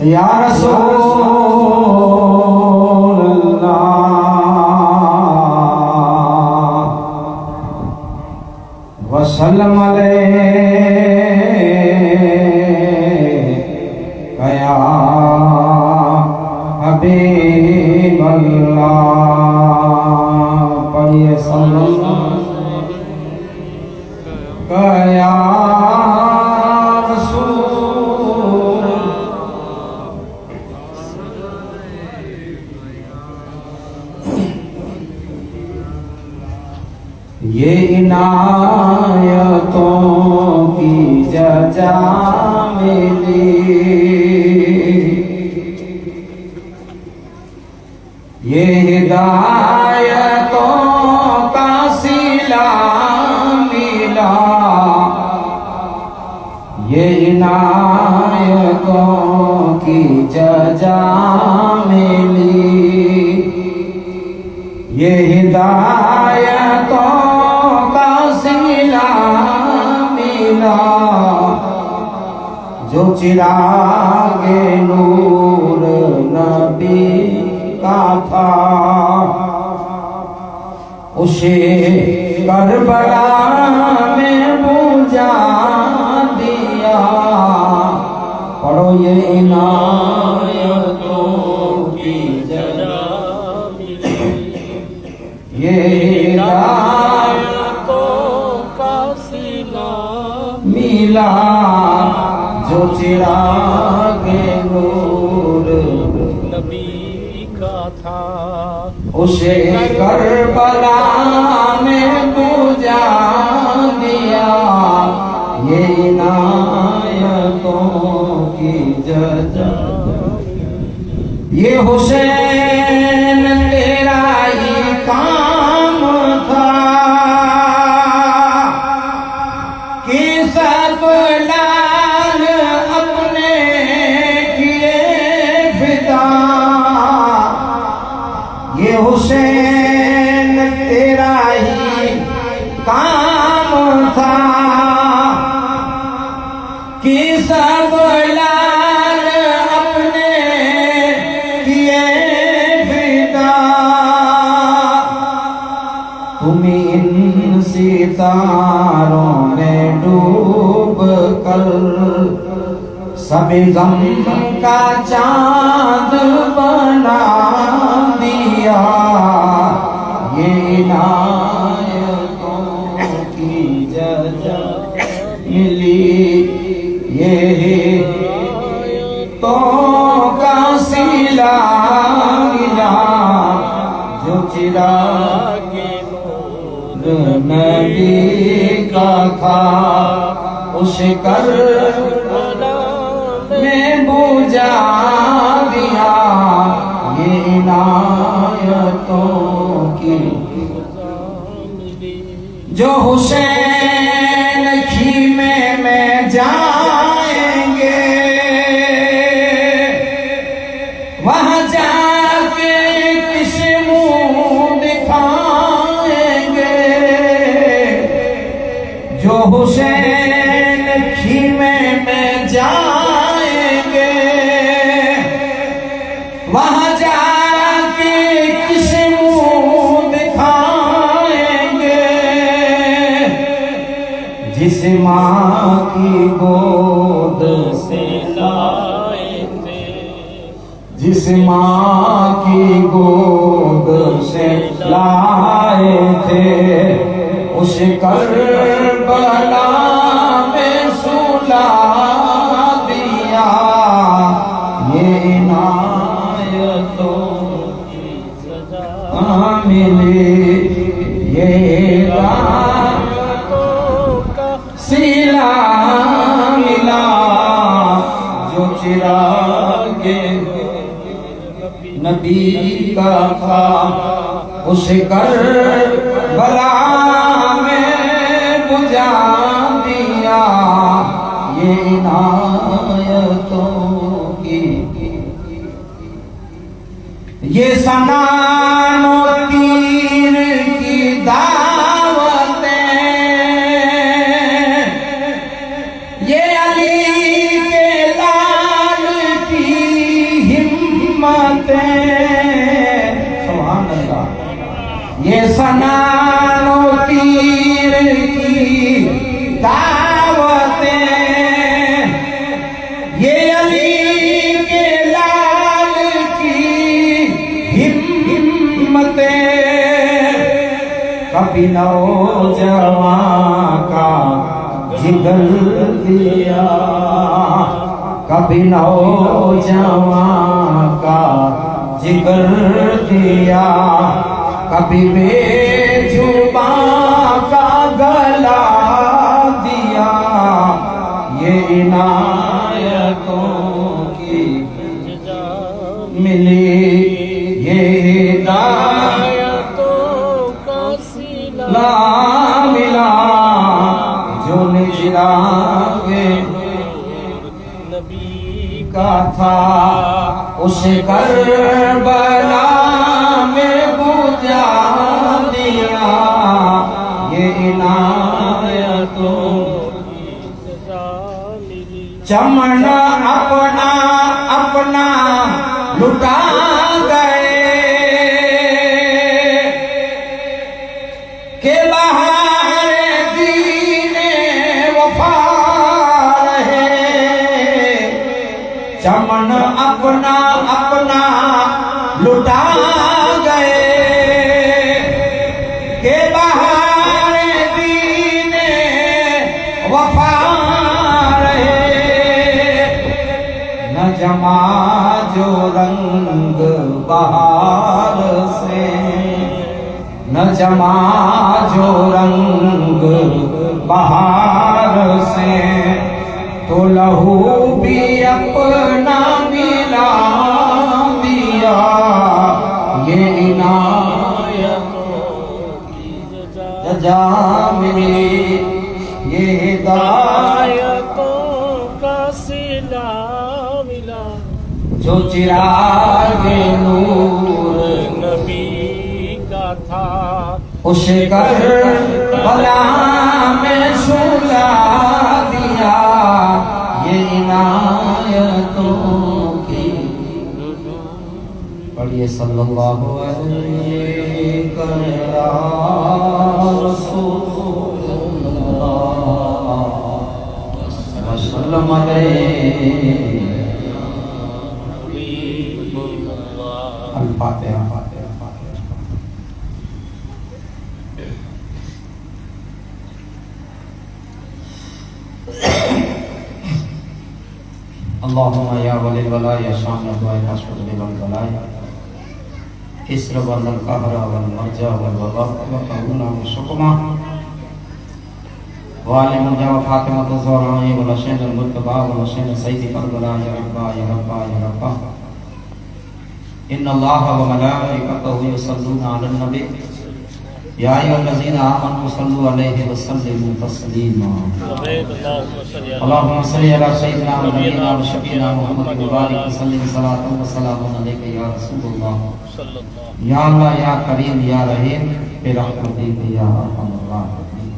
اللہ وسلم یا حبیب اللہ جو چراغ نور نبی کا تھا۔ اسے کربلا میں پوجا دیا۔ یہ عنایتوں کی ججا۔ یہ حسین سب غم کا چاند بنا دیا۔ یہ عنایتوں کی ججا ملی۔ یہ تو کا سلا ملا جو چراغ نبی کا تھا، اس کر بوجھا دیا یہ عنایتوں کی جو حسین سے ماں کی گود سے لائے تھے۔ جس ماں کی گود سے لائے تھے۔ اس کربلا میں سلا چراغ نبی کا تھا اس کر بلا میں بجا دیا۔ یہ عنایتوں کی یہ سمان کبھی نوجوان کا جگر دیا۔ کبھی نوجوان کا جگر دیا۔ کبھی بے زبان کا گلا دیا۔ یہ عنایتوں کی ملی نبی کا تھا اسے کربلا میں بجا دیا یہ عنایتوں کی اپنا اپنا لٹا جو رنگ بہار سے نہ جما جو رنگ بہار سے تو لہو بھی اپنا ملا دیا، یہ عنایتوں کی جزا جزا ملی، یہ ہدایت چراغ نور نبی کا تھا۔ اسے کر بلا میں سلا دیا۔ یہ عنایتوں کی۔ پڑھیے صلی اللہ علیہ وسلم۔ علیہ اللهم يا ولي الولاء يا شان الدعاء حسب والبلاء اسر والقهر والمرجى والوباء وقونا وشكما وعلم جا فاطمة الزهراء ولشين المرتبى ولشين سيد كربلاء يا ربا يا ربا يا ربا. إن الله وملائكته يصلون على النبي. يا أيها الذين آمنوا صلوا عليه وسلموا تسليما اللهم صل على سيدنا ونبينا وشفينا محمد وبارك وسلم صلاة وسلام عليك يا رسول الله یا اللہ، یا کریم، یا رحیم برحمتک یا ارحم الراحمین.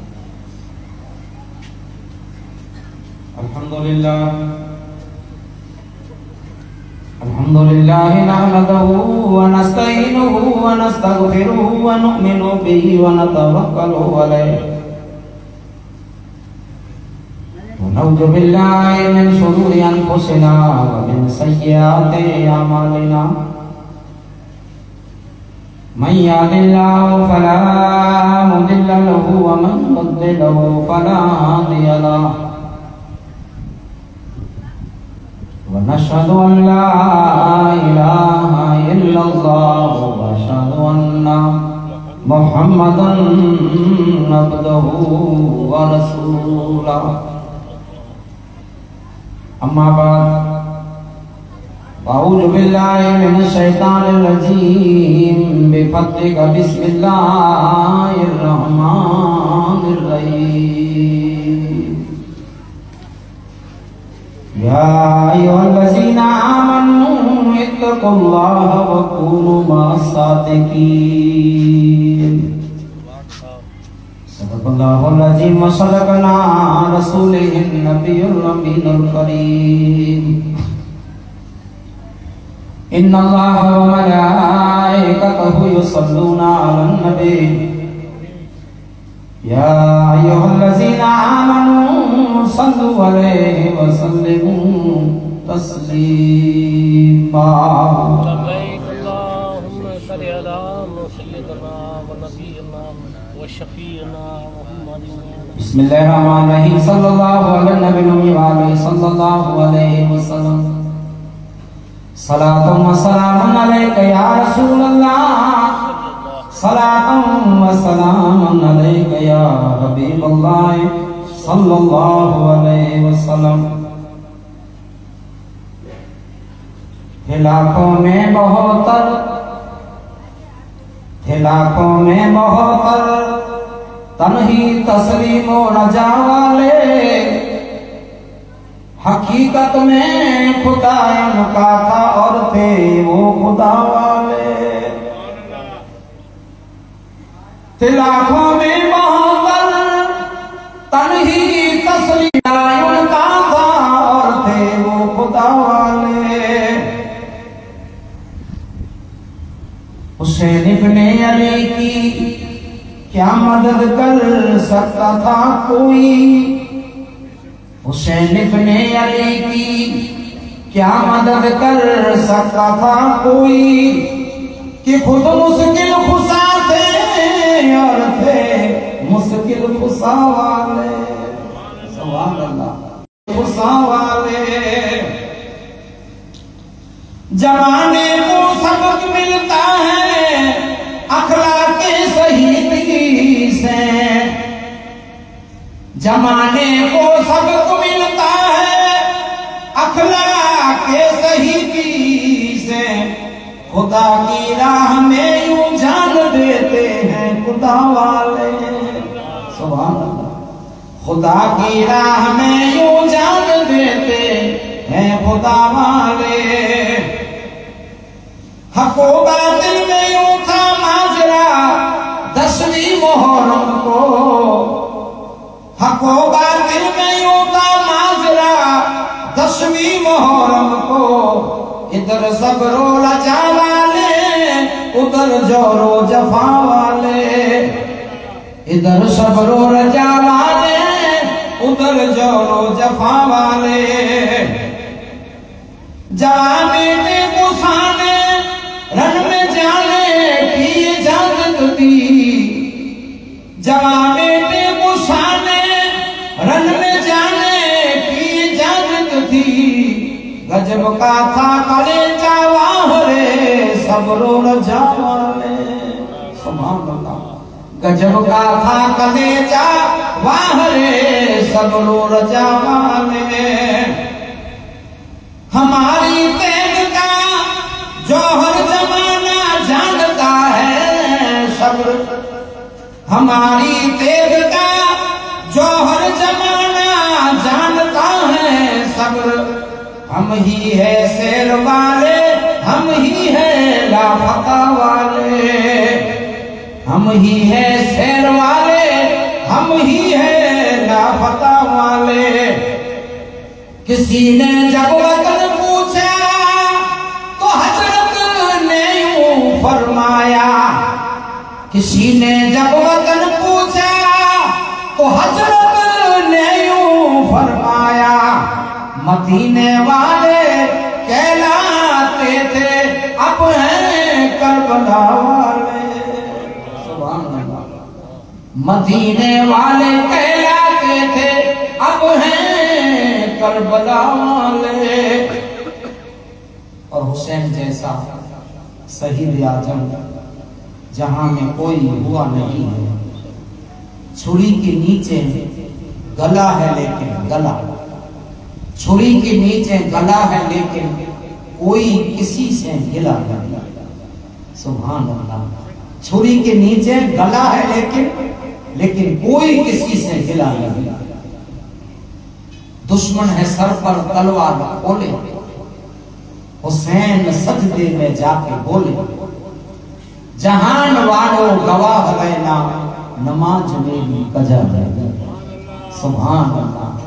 الحمدللہ الحمد لله نحمده ونستعينه ونستغفره ونؤمن به ونتوكل عليه ونعوذ بالله من شرور انفسنا ومن سيئات اعمالنا من يهد الله فلا مضل له ومن يضلل فلا هادي له ونشهد أن لا إله إلا الله وأشهد أن محمدا عبده ورسوله. أما بعد أعوذ بالله من الشيطان الرجيم. بفضلك بسم الله الرحمن الرحيم. يا أيها الذين آمنوا اتقوا الله وكونوا مع الصادقين. صدق الله العظيم وصدقنا رسوله النبي الأمين الكريم. إن الله وملائكته يصلون على النبي. يا أيها الذين آمنوا صلوا عليه وسلموا تسليما. لبيك اللهم صل على سيدنا ونبينا وشفينا محمد بسم الله الرحمن الرحيم. صلى الله على النبي وعليه صلى الله عليه وسلم. صلاة وسلام عليك يا رسول الله. صلاة وسلام عليك يا حبيب الله صلى الله عليه وسلم. تھے میں بہتر تھے میں بہتر تنہی تسلیم و رجا والے، حقیقت میں خدا ان کا تھا اور تھے وہ خدا والے۔ تھے لاکھوں میں بہتر تنہی تسلیم ان کا تھا اور تھے وہ خدا والے۔ حسین ابن علی کی کیا مدد کر سکتا تھا کوئی؟ حسین ابن علی کی کیا مدد کر سکتا تھا کوئی؟ کہ خود مشکل خسا تھے اور تھے، مشکل خسا والے۔ سبحان اللہ۔ خسا والے۔ جوانے کو سبق ملتا ہے اخلاق صحیح سے۔ جمانے کو سبق ملتا ہے اخلاق صحیح سے۔ خدا کی راہ میں یوں جان دیتے ہیں خدا والے۔ سبحان اللہ۔ خدا کی راہ میں یوں جان دیتے ہیں خدا والے۔ حق و باطل میں یوں تھا ماجرا دسویں محرم کو۔ حق و باطل میں یوں تھا ماجرا دسویں محرم کو۔ ادھر صبر و رجا والے ادھر جور و جفا والے ادھر صبر و رجا والے ادھر جور و جفا والے جوان بیٹے کو رن میں جانے کی اجازت دی۔ جوان بیٹے کو رن میں جانے کی اجازت دی۔ گجب کا تھا کلے جاواہرے و رجا والے سبحان اللہ گجب کا تھا کلے جاواہرے صبر و رجا والے۔ ہماری تیگ کا جوہر زمانہ جانتا ہے صبر۔ ہماری تیگ کا جوہر زمانہ جانتا ہے صبر۔ ہم ہی ہے سیر والے۔ ہم ہی ہے لاپتا والے۔ ہم ہی ہے سیر والے۔ ہم ہی ہے لاپتا والے۔ کسی نے جب وطن پوچھا تو حضرت نے یوں فرمایا، کسی نے جب وطن پوچھا تو حضرت نے یوں فرمایا، مدینے والے کہلاتے تھے اب ہیں کربلا والے۔ سبحان اللہ۔ مدینے والے کہلاتے تھے، اب ہیں کربلا والے۔ اور حسین جیسا شہید اعظم، جہاں میں کوئی ہوا نہیں ہے۔ چھری کے نیچے گلا ہے لیکن گلا۔ چھری کے نیچے گلا ہے لیکن کوئی کسی سے گلا نہیں سبحان اللہ۔ چھری کے نیچے گلا ہے لیکن لیکن کوئی کسی سے گلا نہیں دشمن ہے سر پر تلوار کھولے حسین سجدے میں جا کے بولے۔ جہان والو گواہ لینا نماز میری کجا ہے سبحان اللہ۔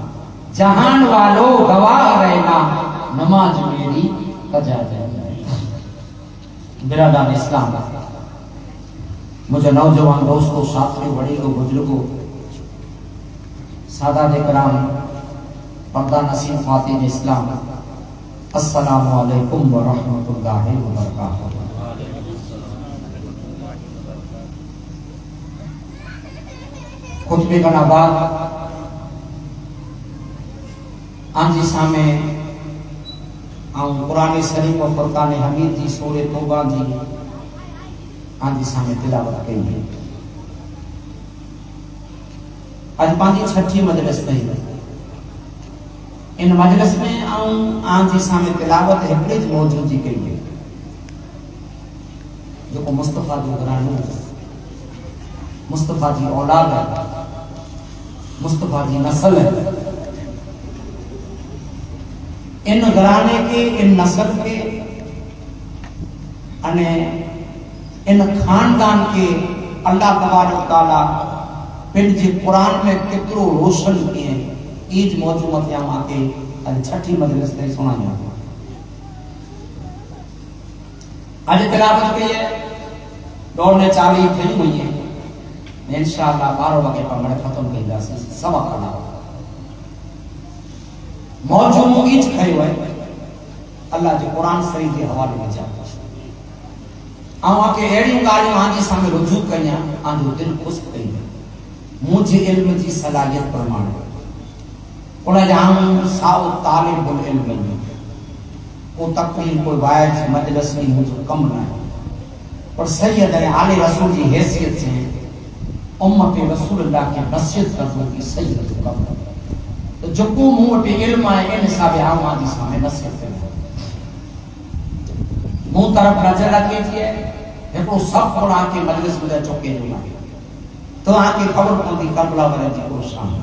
جہان والو گواہ رہنا نماز میری کجا ہے برادر اسلام، مجھے نوجوان دوستوں ساتھیوں بڑیوں بزرگوں سادات کرام، پردہ نسیم فاتح اسلام، السلام علیکم ورحمۃ اللہ وبرکاتہ۔ خطبے کا نبات آنجی سامے آؤں قرآن شریف و فرقان حمید جی سورہ توبہ ہاں جی آنجی سامے تلاوت کئی ہے آج پانچی چھٹی مجلس میں ان مجلس میں آؤں آنجی سامے تلاوت ہکڑے موجود جی کئی ہے۔ جو کو مصطفیٰ جو گرانو مصطفیٰ جی اولاد ہے۔ مصطفیٰ نسل ہے۔ ان گھرانے کے، ان نسل کے، انے ان خاندان کے اللہ تبارک تعالیٰ پن جی قرآن میں کترو روشن کیے عید موجود یا ماں کے چھٹی مجلس تے سنا جاتا آج تلاوت کی ہے۔ دوڑنے چالی پھر ہوئی ہے۔ انشاءاللہ بارہ وقت پر مڑے ختم کی جا سی سوا کرنا موجود موگیچ کھڑے ہوئے، اللہ جو قرآن شریف کے حوالے میں جاتا آؤں کے ایڑیوں گاڑیوں آنجی سامنے رجوع کیا کریا آنجو دل خوش کئی مجھے علم جی صلاحیت پرمان انہیں جہاں ساو طالب العلم میں وہ تقریر کوئی وائر جی مجلس نہیں مجھے کم نہ ہے اور سید ہے آل رسول جی حیثیت سے، امت رسول اللہ کی نصیت کرنے کی سید کم تو جو کو منہ علم آئے ان حساب عام آدھی سامنے نصیت کرنے منہ طرف نظر رکھے تھے ایک وہ سب قرآن کے مجلس میں چکے جو لگے تو آن کی خبر پہنچی کربلا ورہ جی کو شام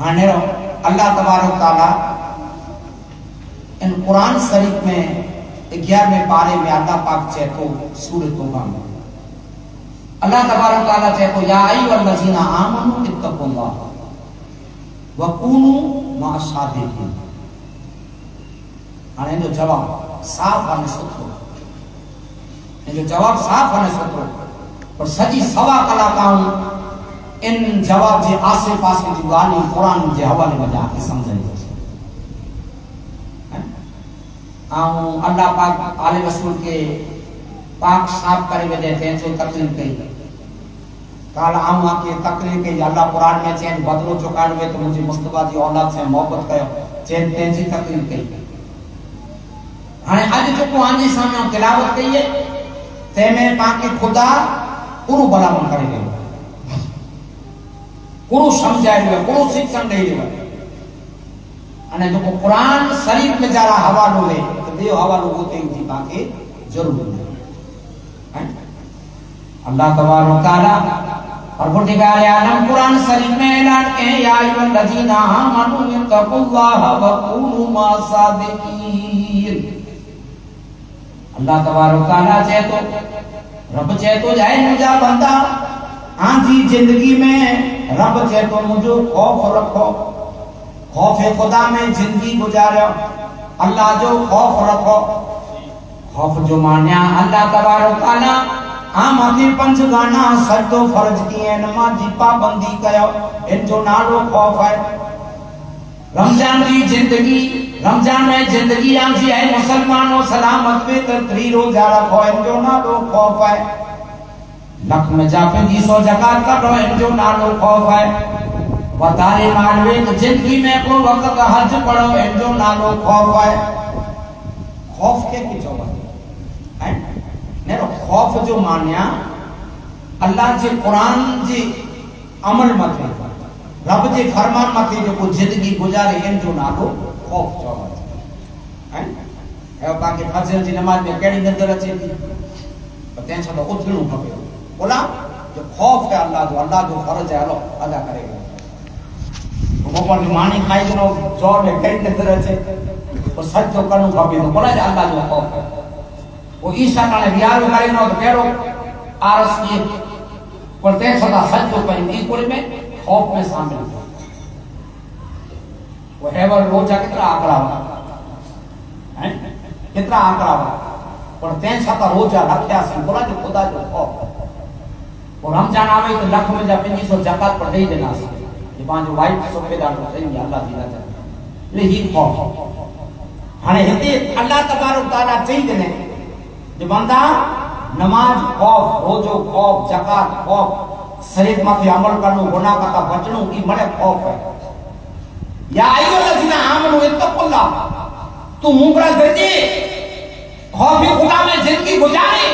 ہاں نیرو اللہ تبارک تعالیٰ ان قرآن شریف میں گیار میں پارے میں اللہ پاک چہتو سورہ توبہ میں۔ اللہ تبارک تعالیٰ چہتو یا آئی والذین آمنوا اتقوا اللہ وکونوا مع الصادقین ہاں جو جواب صاف آنے سترو جو جواب صاف آنے سترو اور سجی سوا کلاکاؤں، ان جواب جے آسے پاسے جو گالی قرآن جے حوالے میں جا کے سمجھے آؤں اللہ پاک آل رسول کے پاک صاحب کرے وجہ تھے جو تقریر کئی۔ کال ہم آ کے تقریر کے اللہ قرآن میں چین بدلو چکان ہوئے تو مجھے مصطفیٰ جی اولاد سے محبت کرے، چین تین جی تقریر کئی ہاں اج تو کو آنجی سامنے تلاوت کئی ہے، تے میں پاکی خدا کرو بلا من کرے گئے۔ کرو سمجھائے گئے کرو سکھ سمجھائے گئے انے جو کو قرآن شریف میں جارا ہوا لو لے، تو دیو ہوا لو ہوتے ہی تھی پاکی ضرور اللہ تعالیٰ اور پرتگار عالم قرآن شریف میں اعلان کے یا ایو الذین آمنوا اتقوا اللہ وقولوا ما صادقین۔ اللہ تبارک تعالی چاہے تو، رب چاہے تو جائے مجھا بندہ۔ آن جی جندگی میں رب چاہے تو مجھو خوف رکھو۔ خوف خدا میں جندگی زندگی گزارو۔ اللہ جو خوف رکھو۔ خوف جو مانیا اللہ تبارک تعالی ہم ہتھی پنج گانا سجدو فرض کیے نمازی پابندی کیا ان جو نالو خوف ہے رمضان کی جندگی رمضان میں زندگی آنسی ہے مسلمان و سلامت پہ تر تری رو جارا خو ان جو نالو خوف ہے لکھ میں جا پنجی سو جکات کر رو ان جو نالو خوف ہے وطارے مالوے زندگی میں کو وقت حج پڑھو ان جو نالو خوف ہے خوف کے کچھ ہو ہے نینو خوف جو مانیا اللہ جی قرآن جی عمل متے رب جی فرمان متے جو کو زندگی گزارے ان جو نالو خوف چاہو ہے۔ اے باقی فجر جی نماز میں کیڑی نظر اچے تھی تین پتہ چھا اتھڑو کھپے بولا جو خوف ہے اللہ، جو اللہ جو فرض ہے لو ادا کرے گا۔ وہ پر مانی کھائی جو زور میں کیڑی نظر اچے، وہ سچ جو کرنو کھپے بولا اللہ جو خوف ہے۔ وإيسا نبيالو نوت دبيرو آرس کی پڑھتے ہیں صدا سجد و پہنگی کل میں خوف میں سامنے ہوا وہ ایور روجہ کتنا آکرا ہوا کتنا آکرا ہوا پڑھتے ہیں ستا روجہ رکھیا سن بولا جو خدا جو خوف اور ہم جانا ہوئے تو لکھ میں جب انجیس اور جاکات پڑھ دے دینا سی جبان جو وائٹ سو پیدا کرتے ہیں اللہ دینا چاہتا لہی خوف ہنے ہتے اللہ تبارک تعالیٰ چاہی دینے جو بندہ نماز خوف ہو جو خوف، زکات خوف شریعت مافی عمل کرنو، گناہ کتا بچنو کی مڑے خوف ہے۔ یا ایو اللہ الذین آمنو اتق اللہ، تو مبرہ دردی خوفی خدا میں زندگی گزارے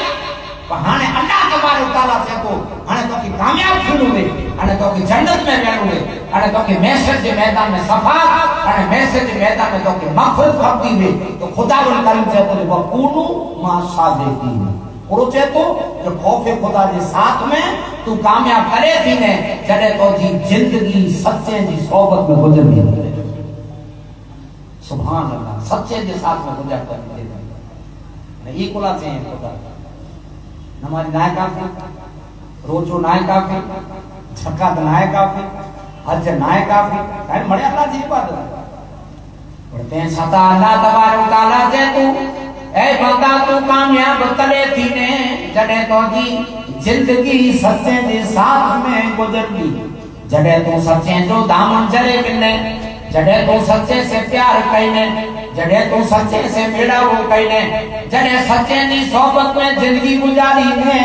پہانے اللہ کا بارے تعالیٰ سے کو انے تو کی کامیاب تھنو دے انے تو کی جنت میں رہنو دے انے تو کی محشر جے میدان میں صفا انے محشر جے میدان میں تو کی مغفرت کرتی دے تو خدا بول کریم چاہتے ہیں وقونو ما صادقین اور تو جو خوف خدا جے ساتھ میں تو کامیاب کرے تھی نے جڑے تو جی جندگی سچے جی صحبت میں گزر دی سبحان اللہ سچے دے ساتھ میں گزر کر دی نہیں کلا چاہیے خدا نماز نائے کافی روچو نائے کافی چھکا دنائے کافی حج نائے کافی کہیں مڑے اللہ جی بات پڑھتے ہیں ستا اللہ تبارک تعالیٰ جے تو اے بندہ تو کامیاب تلے تینے جڑے تو جی زندگی سچے دے ساتھ میں گزر گی جڑے تو سچے جو دامن جرے ملنے جڑے تو سچے سے پیار کہنے جڑے تو سچے سے ملا ہو کہنے جڑے سچے نی صحبت میں جنگی گزاری نے،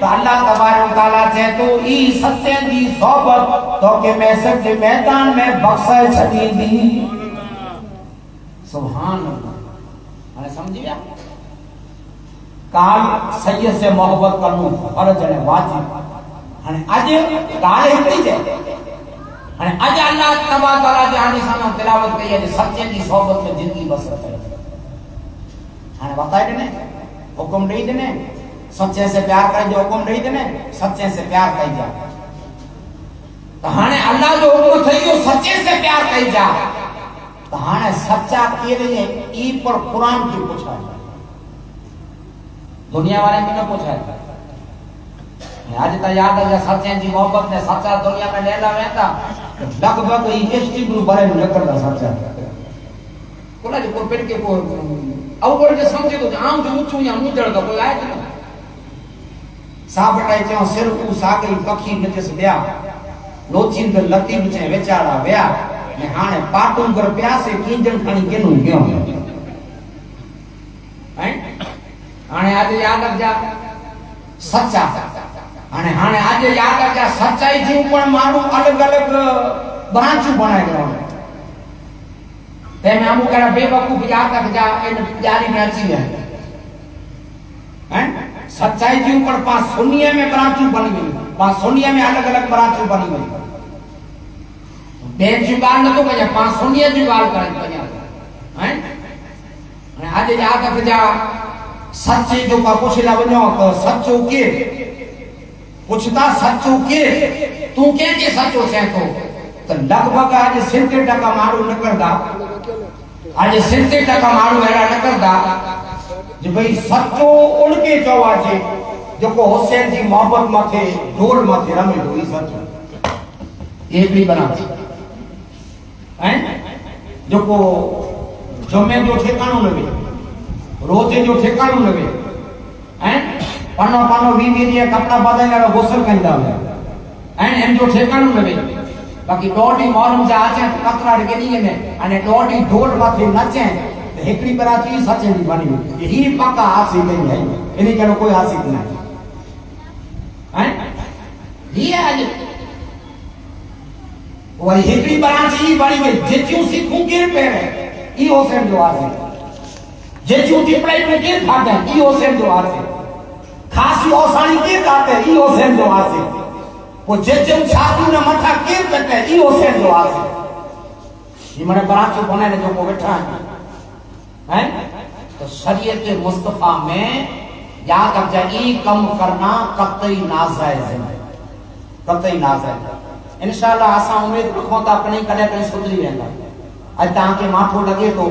تو اللہ تبارہ تعالیٰ چھے تو ای سچے دی صحبت، تو کہ میں سب کے میدان میں بخصہ چھتی دی۔ سبحان اللہ۔ ہمیں سمجھے بیا کال سید سے محبت کرنوں فرض جڑے واجب۔ ہنے اج کال ہکڑی جائے۔ ہنے اج اللہ تبا تعالی دے ہنے سانو تلاوت کی ہے سچے دی صحبت میں زندگی بسر کرے بتائی دے نے حکم دے دے نے سچے سے پیار کر جو حکم دے دے نے سچے سے پیار کر جا تو ہنے اللہ جو حکم تھئی جو سچے سے پیار کر جا تو ہنے سچا کی دے ای پر قران کی پوچھا ہے دنیا والے کی نہ پوچھا ہے آج تا یاد ہے سچے جی محبت نے سچا دنیا میں لے لوے تا ڈاک باگ کو یہ ایسٹی بلو بارے میں نکر دا ساتھ جاتا ہے کولا جی کو پیٹ کے پور او پر جی سمجھے کو جی آم جو اچھو یا مو جڑ دا کوئی آئے جی ساں پٹائے چاہاں سر کو ساکی پکھی نتے سے بیا لوچین کے لتی بچے ویچارا بیا یہاں نے پاتوں کر پیا سے کین جن کھانی کے نوں گیا ہوں آنے آجے یاد رکھ جا سچا سچا سچائی جانگ برانچ بنائے رہے سچائی جان سنی برانچ بنی گئی میں الگ الگ برانچ بنی گئی کریں سچا تو پوچھتا سچو کے؟ تو کے جی سچو سے تو تو لگ بگا آج سنتے ٹکا مارو نکر دا آج سنتے ٹکا مارو میرا نکر دا جو جی بھئی سچو اڑ کے چوا جے۔ جو کو حسین جی محبت ماتے ڈول ماتے رمی ہوئی سچو۔ یہ بھی بنا۔ ہیں؟ جو کو جمعے جو ٹھیکانوں نے بھی، روزے جو ٹھکانو لگے ہیں؟ پنو پنو وی وی دی کپڑا بدل لے غسل دا ہویا این این جو ٹھیکانو لے باقی ڈوٹی مولم جا ہیں کترہ رکے نہیں نے انے ڈوٹی ڈوٹ ماتھے نچے ہکڑی براتی سچے نہیں بنی۔ ہی پکا ہاسی نہیں ہے۔ اینی کہنے کوئی ہاسی نہیں۔ این یہ اج وہی ہکڑی براتی بڑی گئی جتیوں سکھوں گر پڑے ای حسین جو آسے جتیوں ٹپڑائی میں گر کھاتا ہے ای حسین جو آسے ખાસી ઓસાણી કે કાતે ઈ હોસેન જો આસે કો જે જે છાતી ના મઠા કે તકે ઈ હોસેન જો આસે ઈ મને બરાચો બને ને જો કો બેઠા હે? تو شریعت مصطفیٰ میں یاد رکھ جائے کم کرنا قطعی نازائز ہے قطعی نازائز ہے انشاءاللہ آسان امید رکھوں تا اپنے ہی کلے کلے سدری رہنگا اج تاں کے ماں لگے تو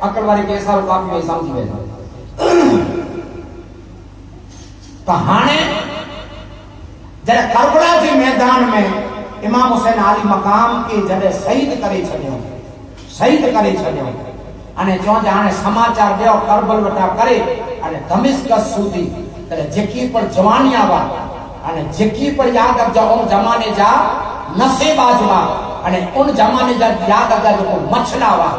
اکڑ والے کے سارو کافی میں سمجھ گئے تو ہانے جب کربلا جی میدان میں امام حسین علی مقام کے جب شہید کرے چھڑیو شہید کرے چھڑیو انے چون جانے سماچار اور کربل وٹا کرے انہیں دمیس کا سودی تلے جکی پر جوانی آبا انہیں جکی پر یاد اب جاؤں جمانے جا نصیب آجوا انہیں ان جمانے جا یاد اب جا جو مچھلا وا۔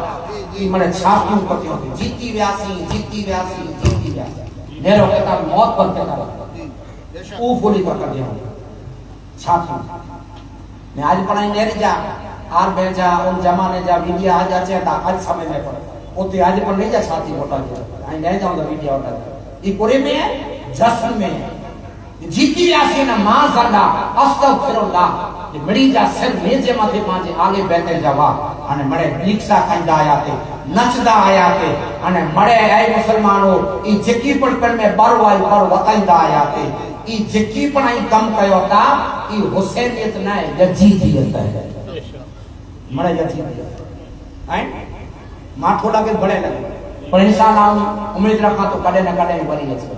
کی منہ چھاکیوں پر جیتی ویاسی جیتی ویاسی جیتی ویاسی نیرو کہتا موت بن کے نارا او بولی پر کر دیا ہوں چھاکیوں میں آج پڑھائیں نیری جا آر بے جا ان جمعنے جا ویڈیا آ جا چاہے دا آج سمیں میں پڑھ او تو آج پڑھ نہیں جا چھاکی بھٹا جا آئیں نہیں جاؤں دا ویڈیا آٹا جا یہ پورے میں ہے جسل میں ہے جیتی آسی نماز اللہ استغفر اللہ مڑی جا سر میزے ماتے پانچے آگے بیتے جوا ہنے مڑے نکسا کھنڈا آیا تے نچدا آیا تے ہنے مڑے اے مسلمانو ای جکی پڑ پڑ میں برو آئی پر وطائندہ آیا تے ای جکی پڑ آئی کم کئی ہوتا ای حسینیت نہ ہے یا یجیدیت ہے مڑے یجیدیت ہے ماں تھوڑا کے بڑے لگے پر انسان انشاءاللہ امید رکھا تو کڑے نہ کڑے بری اچھے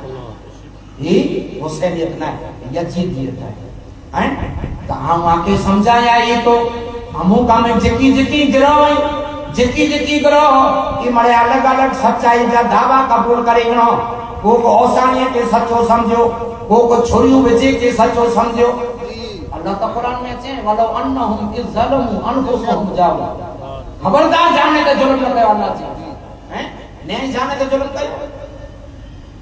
ہی حسین اتنا ہے یجید دیتا ہے۔ تو ہم آکے سمجھایا یہ تو۔ ہمو کام ہے جکی جکی گرہ ہوئی جکی جکی گرہ ہو کہ مرے الگ الگ سچائی جا دعویٰ قبول کریں گنا کو کو حسانیے کے سچو سمجھو کو کو چھوڑیو بچے کے سچو سمجھو۔ اللہ تا قرآن میں چھے وَلَوْ أَنَّهُمْ اِذْ ظَلَمُوا أَنْفُسَهُمْ جَاوَا خبردار جانے کے جلم کرنے والا چھے نہیں جانے کے جلم کرنے والا چھے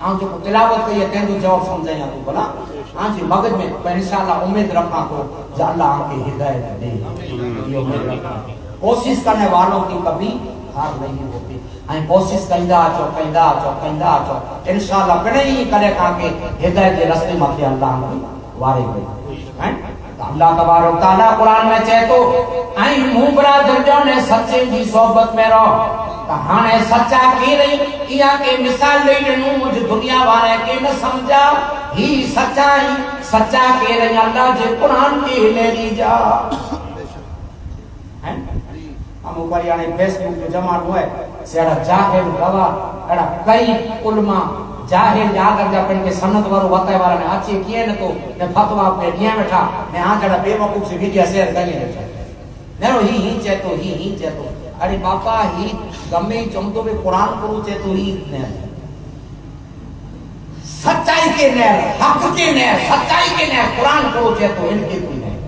آنکھیں جو تلاوت کریے تین تو جواب سمجھے ہیں تو بلا ہاں جی مغز میں پر انشاءاللہ امید رکھا کو جا اللہ آنکھیں ہدایت دے یہ امید رکھا کوشش کرنے والوں کی کبھی ہار نہیں ہوتی ہاں کوشش کہیں دا آچو کہیں دا کیندا کہیں دا اچو انشاءاللہ پڑے ہی کرے کہاں کے ہدایت دے رسلی مطلی اللہ ہم وارے گئے اللہ تعالیٰ قرآن میں چاہے تو ہاں منہ برا درجوں نے سچے دی صحبت میں رہو ہاں سچا کی رہی یا کہ مثال دے دنوں مجھ دنیا بارے کے میں سمجھا ہی سچا ہی سچا کی رہی اللہ جے قرآن کی لے لی جا ہم اوپر یعنی فیس بک پہ جمع ہوئے سیڑا جاہل گوا اڑا کئی علماء جاہل جا کر جا پن کے سنت وارو وطے وارا نے اچھی کیے نہ تو نے فتوہ اپنے دیا بیٹھا میں ہاں جڑا بے وقوف سے ویڈیا سیئر کر لیے بیٹھا نیرو ہی ہی چے ہی ہی چے تو আরে বাপা ঈদ গম্মেই চমকবে কোরআন পড়ুছে তো ঈদ নেয়। سچائی کے نیر حق کے نیر سچائی کے نیر قرآن کرو چاہے تو ان کے کوئی نہیں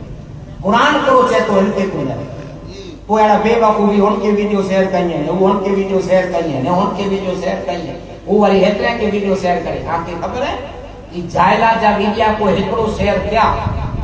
قرآن کرو چاہے تو ان کے کوئی نہیں کوئی اڑا بے باپو بھی ان کے ویڈیو شیئر کئی ہیں وہ ان کے ویڈیو شیئر کئی ہیں ان کے ویڈیو شیئر کئی ہیں وہ والی ہیترین کے ویڈیو شیئر کرے آپ کی خبر ہے کہ جائلہ جا ویڈیا کو ہکڑو شیئر کیا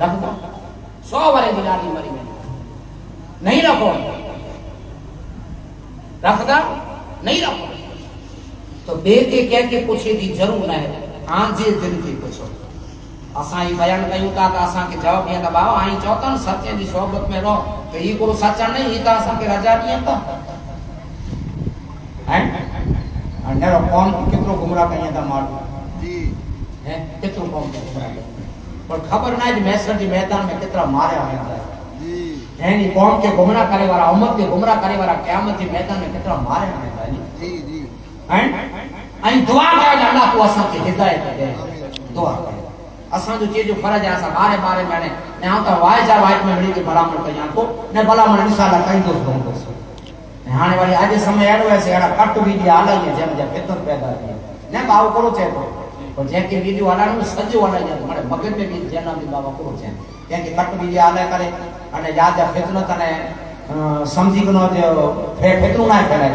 رکھتا سو والے دلالی مری میں۔ نہیں رکھو۔ رکھتا نہیں رکھو۔ تو بیٹے کہہ کے پوچھے دی جرم نہ ہے۔ آج دن کی پوچھو۔ اساں ہی بیان کیوں تا کہ اساں کے جواب یہ دباؤ آئی ہوں سچے دی صحبت میں رو تو یہ کوئی سچا نہیں ہی تھا اساں کے رجا نہیں تا ہیں؟ انڈر کون کترو گمراہ کہیں تا مار جی۔ ہیں؟ کترو کون گمراہ اور خبر نہ جی میسر جی میدان میں کتنا ماریا ہوتا ہے جی۔ یعنی قوم کے گمراہ کرے والا امت کے گمراہ کرے والا قیامت جی میدان میں کترا مارے ہوتا ہے یعنی جی جی۔ این دعا کرے اللہ کو اساں کی ہدایت دے۔ دعا کرے۔ اساں جو چیز جو فرض ہے اساں بارے بارے میں نے نہ ہوتا وائے جا وائے میں بڑی کے بلا من پہ جان کو نہ بلا من انشاءاللہ کہیں دوست ہوں کو۔ ہانے والی آج سمے اڑو ایسے سے اڑا کٹ بھی دی حالت ہے جب مجھے فطر پیدا ہے نہ باو کرو چے تو۔ પણ જ્યાં કે વિધિ વાળાનું સજવાના જાય મને મગજને બી જેનાથી બાબા પૂરો છે ત્યાં કે કટ બીજી આલે કરે અને યાદ ફેતનો તને સમજી ગનો જે ફે ફેતરું ના કરે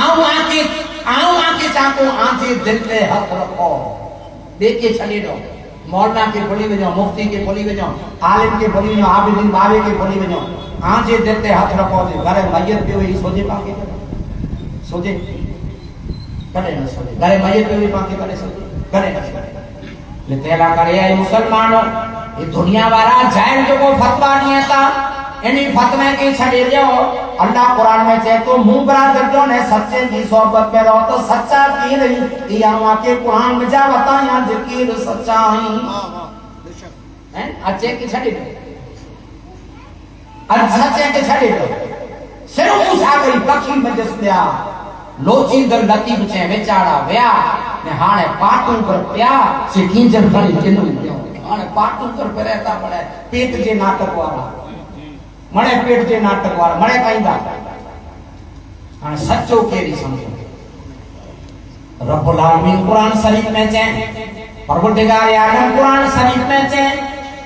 આવ આકે આવ આકે ચાકો આથી દિલ પે હાથ રખો، દેખે છલી દો. مولانا کے بھلی وجو مفتی کے بھلی وجو عالم کے بھلی وجو عابدین بابے کے بھلی وجو آنجے دل تے ہاتھ رکھو تے گھر میت پہ ہوئی سوجے پاکے سوجے بنے نہ میں بھی مانگے بنے سکے بنے نہ سکے تیرا کرے اے مسلمانوں یہ دنیا بارا جائن جو کو فتوہ نہیں ہے تا انہی فتوہ کی چھڑی ہو اللہ قرآن میں چاہے تو مو برادر جو نے سچے دی صحبت پہ رہو تو سچا کی رہی یہ ہوا کے قرآن میں جا بتا یا ذکیر سچا ہی اچھے کی چھڑی لیو اچھے کی چھڑی لیو صرف مسافری پکی مجلس دیا لوچی در لتی بچے ویچاڑا ویا نے ہانے پاٹوں پر پیا سے کینجر خری کنو دیو ہانے پاٹوں پر پر رہتا پڑے پیٹ جے ناٹک وارا مڑے پیٹ جے ناٹک وارا مڑے پائندا ہانے سچو کیری سمجھو رب العالمین قرآن شریف میں چین پروردگار آدم قرآن شریف میں چین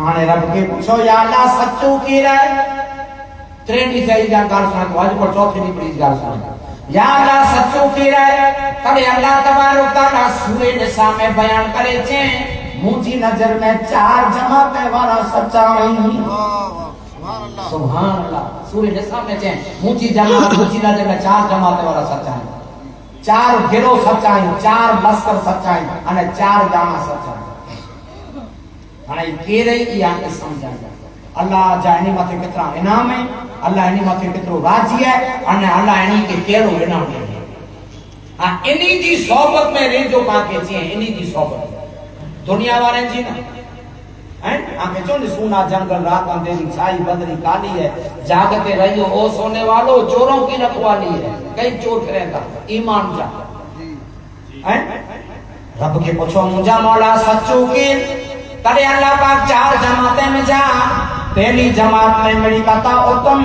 ہانے رب کے پوچھو یا اللہ سچوں کی رہے ترینڈی چاہیے جان گار سنا تو آج پر چوتھے نہیں پڑیز گار سنا یا اللہ سچوں کی رہے تبھی اللہ تبارک تعالیٰ سوئے نسا میں بیان کرے چھیں مجھے نظر میں چار جمع پہ والا سچا رہی ہوں سبحان اللہ سورہ نساء میں چاہیں مجھے جمع مجھے نظر میں چار جماعتے والا سچائیں چار گھروں سچائیں چار مسکر سچائیں انہیں چار جامع سچائیں مانا یہ کے رہی یہ آنے سمجھا گیا اللہ جا انی ماتے کترا انام ہے اللہ انی ماتے کترو راضی ہے اور اللہ انی کے کیڑو انام ہے ہاں انی جی صحبت میں رہے جو پاکے چی ہیں انی جی صحبت۔ دنیا والے جی نا۔ آنکھیں چون سونا جنگل رات اندھیری چھائی بدری کالی ہے جاگتے رہیو او سونے والو چوروں کی رکھوالی ہے۔ کئی چوٹ رہے گا ایمان جا۔ جی۔ رب کے پچھو مجھا مولا سچو کی ترے اللہ پاک چار جماعتیں میں جا۔ پہلی جماعت میں مڑی کتا اتم،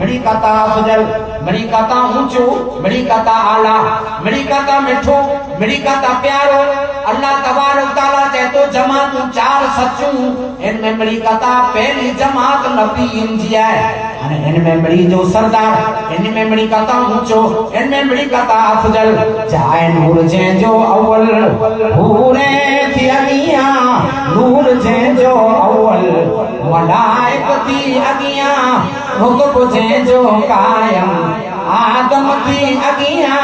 مڑی کتا افضل، مڑی کتا اونچو، مڑی کتا آلہ مڑی کتا مٹھو مڑی کتا پیارو۔ اللہ تبار تعالیٰ کہتو جماعت چار سچوں، ان میں بڑی قطع پہلی جماعت نبی انجیا ہے۔ ان میں بڑی جو سردار، ان میں بڑی قطع اونچو، ان میں بڑی قطع افضل۔ جائے نور جن جو اول بھورے تھی اگیاں، نور جن جو اول ملائک تھی اگیاں حکم جن جو قائم۔ آدم ٿي اگيا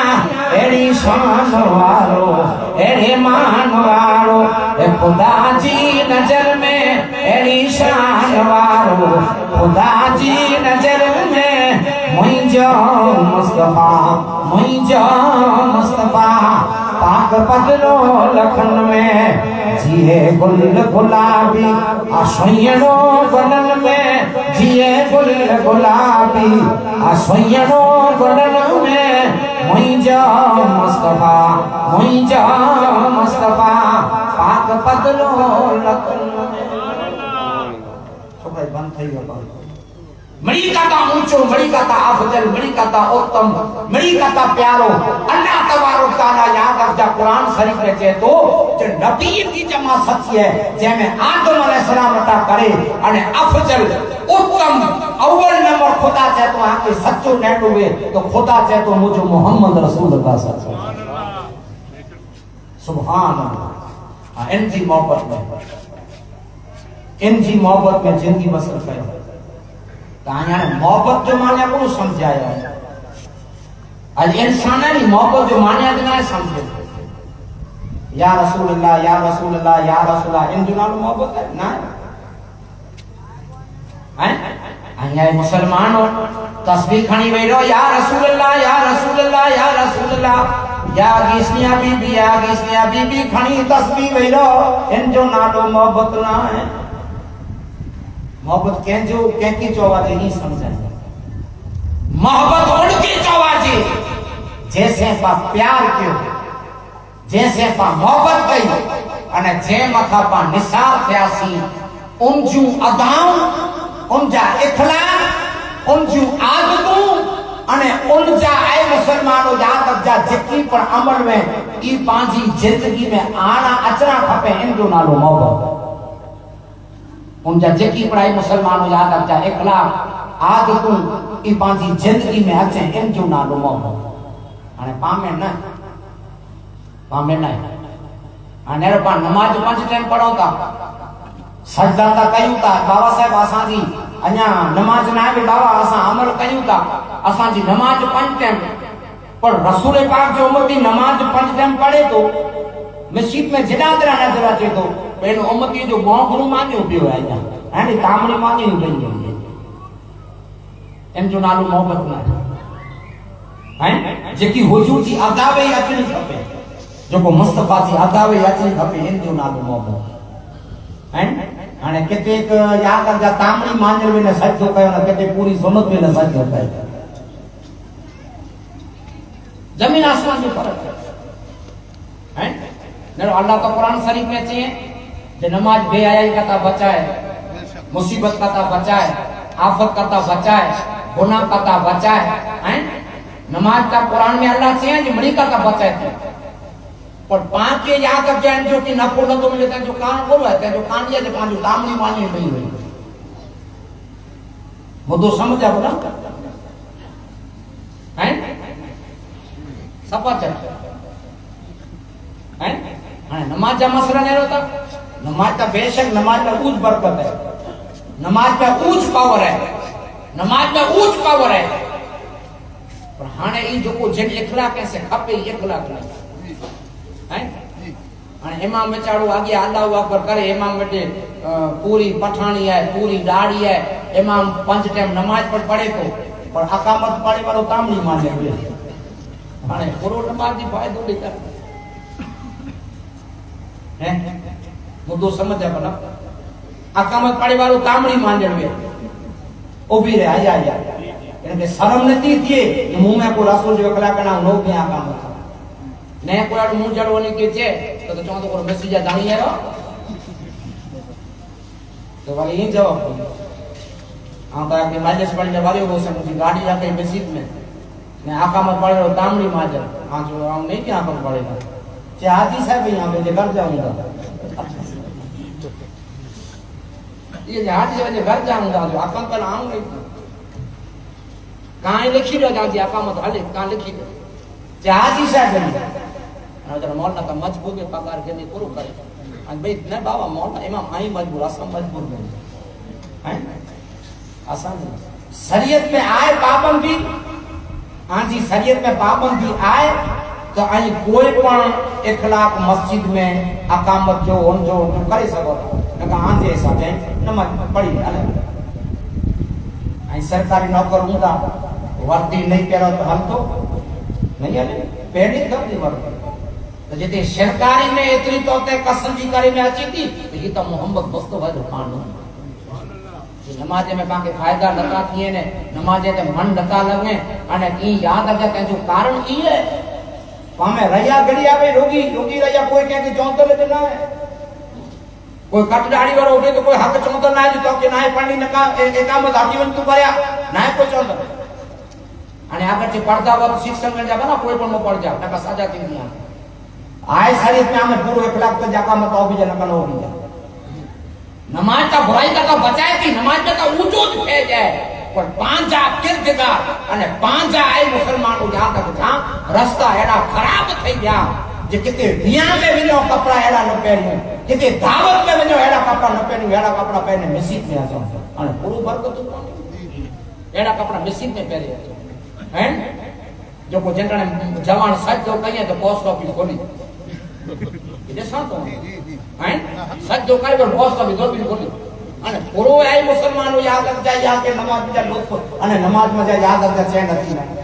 اهڙي شان وارو اهڙي مان وارو اي کدا جي نظر ۾ اهڙي شان وارو کدا جي نظر ۾ منهنجو مصطفيٰ منهنجو مصطفيٰ پاڪ پدرو لکن ۾ جئي گل گلابي آسيڻو گلن ۾ جیئے گل گلابی آسوئیہ دو گڑنوں میں مہینجا مصطفیٰ مہینجا مصطفیٰ پاک پدلو لکن سبھائی بند تھے یہ بند تھے مڑی کا تا اونچو مڑی کا تا افضل مڑی کا تا اتم مڑی کا تا پیارو اللہ تبارک تعالی یاد رکھ جا قرآن شریف نے چے تو جو نبی کی جمع سچی ہے جے میں آدم علیہ السلام عطا کرے اور افضل اتم اول نمبر خدا چاہے تو ہاں کے سچو نیٹ ہوئے تو خدا چاہے تو مجھے محمد رسول اللہ صلی اللہ علیہ وسلم سبحان اللہ ان کی محبت میں ان کی محبت میں جن کی مسئلہ ہے تاں محبت جو مانیا کو سمجھایا ہے آج انسان ہے نہیں محبت جو مانیا مانے نہ سمجھے۔ یا رسول اللہ، یا رسول اللہ، یا رسول اللہ، ان دنوں محبت ہے؟ نا۔ نہ ہیں مسلمان ہو تسبیح کھانی رو یا رسول اللہ، یا رسول اللہ، یا رسول اللہ۔ یا گیسنیا بی بی یا گیسنیا بی بی کھانی تسبیح رو ان جو نالو محبت نہ ہیں محبت کہیں جو کہیں کی چوازے نہیں سمجھائیں محبت ان کی چوازے جیسے پا پیار کیو، جیسے پا محبت گئی، انے جے مکھا پا نصار تھیاسی۔ ان جو اداؤں ان جا اخلاق ان جو آدھوں انے ان جا اے مسلمانوں جا تک جا جتنی پر عمل میں، ای پانچی زندگی میں آنا اچنا کھپے ان جو نالو محبت۔ ان جکی پڑھائی مسلمان ہو جاتا اب جا اخلاق، آج تم ای پانجی زندگی میں اچھے ان کیوں نہ لومو؟ ہانے پامے نہ پامے نہ۔ رو ربا، نماز پانچ ٹیم پڑھو تا سجدہ تا کیوں تا؟ بابا صاحب آسان جی انیا نماز نہ بھی بابا آسان عمل کیوں تا؟ آسان جی نماز پانچ ٹیم پر رسول پاک جو عمر دی نماز پانچ ٹیم پڑھے تو، مسجد میں جنادرہ نظر اچے تو پہنے امتی جو بہن بھرو مانی ہوتی ہو آئی جا اینے تامنے مانی ہوتی ہو جائیں گے ان جو نالو محبت نہ جائیں ہاں جے کی حجور جی عذاب ہے یا چنے سب پہ جو کو مصطفیٰ جی عذاب ہے یا چنے سب پہ ان جو نالو محبت ہاں ہاں کہتے ایک یا کر جا تامنی مانجر میں نسج ہوتا ہے کہتے پوری زمت میں نسج ہوتا ہے زمین آسمان جو پرد ہے ہاں اللہ کا قرآن شریف میں چاہیے کہ نماز بے آئی کا تا بچائے، مصیبت کا تا بچائے، آفت کا تا بچائے، گناہ کا تا بچائے نماز کا قرآن میں اللہ سے ہیں جو منی کا تا بچائے تھے۔ پر پانچ کے یہاں تک جائیں جو کی نہ پڑھنا تو ملے جو کان کو کھولو ہے جو کان یہ جو کان جو دام نہیں مانی نہیں ہوئی وہ دو سمجھا ہو نا۔ بولا سپا چاہتا ہے۔ ہاں، نماز جا مسئلہ نہیں رہتا نماز کا بے شک نماز کا اونچ برکت ہے۔ نماز کا اونچ پاور ہے۔ نماز کا اونچ پاور ہے۔ پر ہانے ای جو کو جن اخلاق کیسے کھپے اخلاق نہیں۔ ہیں ہانے امام بچاڑو اگے اللہ اکبر کرے، امام وٹے پوری پٹھانی ہے، پوری داڑھی ہے۔ امام پنج ٹائم نماز پر پڑے تو، پر حکامت پڑے پر کام نہیں مانے۔ ہوئے ہانے پرو نماز دی فائدہ نہیں کر ہیں؟ مردو سمجھا بنا اکامت پڑے والو کامڑی مانجڑ میں او بھی رہا یا یا کہنے کہ سرم نتیت یہ کہ موں میں کوئی رسول جو اکلا کرنا انہوں بھی اکامت نئے کوئی اٹھو موں جڑو نہیں کہ چھے تو تو چون تو کوئی مسیجہ دانی ہے تو والی ہی جواب ہوئی ہاں کہا کہ مجلس پڑھنے والی ہو سے مجھے گاڑی جا کے مسید میں میں آکامت پڑھے رہا کامڑی مانجڑ ہاں جو رہا ہوں نہیں کہ آکامت پڑھے گا چھے آتی صاحب ہی یہاں پہ جے گھر جاؤں گا یہ نیاد جو نے گھر جاؤں گا، جو اپا پر آؤں گے۔ کہاں لکھی رہا جاتی اپا مت حلے کہاں لکھی رہا جہاز ہی شاہ ہاں، گئی حضر مولانا کا مجبور کے پکار کے نہیں کرو کرے۔ ہاں، ان بھئی نہ بابا، مولانا امام آئی مجبور آسان مجبور گئے آسان نہیں۔ سریعت میں آئے پاپن بھی۔ ہاں جی سریعت میں پاپن بھی آئے۔ تو آئی کوئی پن اخلاق مسجد میں اقامت جو ان جو کرے سکو۔ کہاں سے ایسا ہے نمک پڑی الگ سرکاری نوکر ہوں تھا وردی نہیں پہرا تو ہم تو نہیں آلے پہری کب دی وردی تو جیتے شرکاری میں اتری تو ہوتے قسم جی کاری میں اچھی تھی تو یہ تو محمد مصطفیٰ جو قانون نمازے میں پاکے فائدہ لگا کیے نے نمازے تے من لگا لگنے انے کی یاد اگر کہ جو کارن کی ہے پامے ریا گڑیا بھئی روگی روگی ریا کوئی کہیں کہ جانتے لے دینا ہے کوئی کٹ ڈاڑی وارو ہوئے تو کوئی حق چوندر نہ ہے جو تو کہ نہ ہے پڑھنی نہ کا ایک آتی ون تو پڑھیا نہ ہے کوئی چوندر آنے آگر چھے پڑھ دا باب سیکھ سنگ جا بنا کوئی پڑھ مو پڑھ جا نہ کا سا جاتی نہیں آنے آئے ساری اس میں آمد پورو ہے پڑھا کتا جا کا مطاو بھی جا نہ کا نہ ہو گیا نماز کا برائی کا تو بچائے تھی نماز کا تو اوچو تھی پھے جائے پر پانچا کر جگا آنے پانچا آئے مسلمان کو جہاں تک جہاں رستہ ایڈا خراب تھے گیا جے کتے بیاں میں ونجو کپڑا اڑا نہ پہنو کتے دعوت میں ونجو اڑا کپڑا نہ پہنو اڑا کپڑا پہنے مسجد میں اچو ان پورو برکت کو اڑا کپڑا مسجد میں پہرے اچو ہیں جو کو جنڑا جوان سچ جو کہے تو پوسٹ آفس کھولی یہ سن تو ہیں سچ جو کہے تو پوسٹ آفس دور بھی کھولی ان پورو اے مسلمانو یاد کر جا یا کے نماز جا لوک ان نماز میں جا یاد کر جا نہیں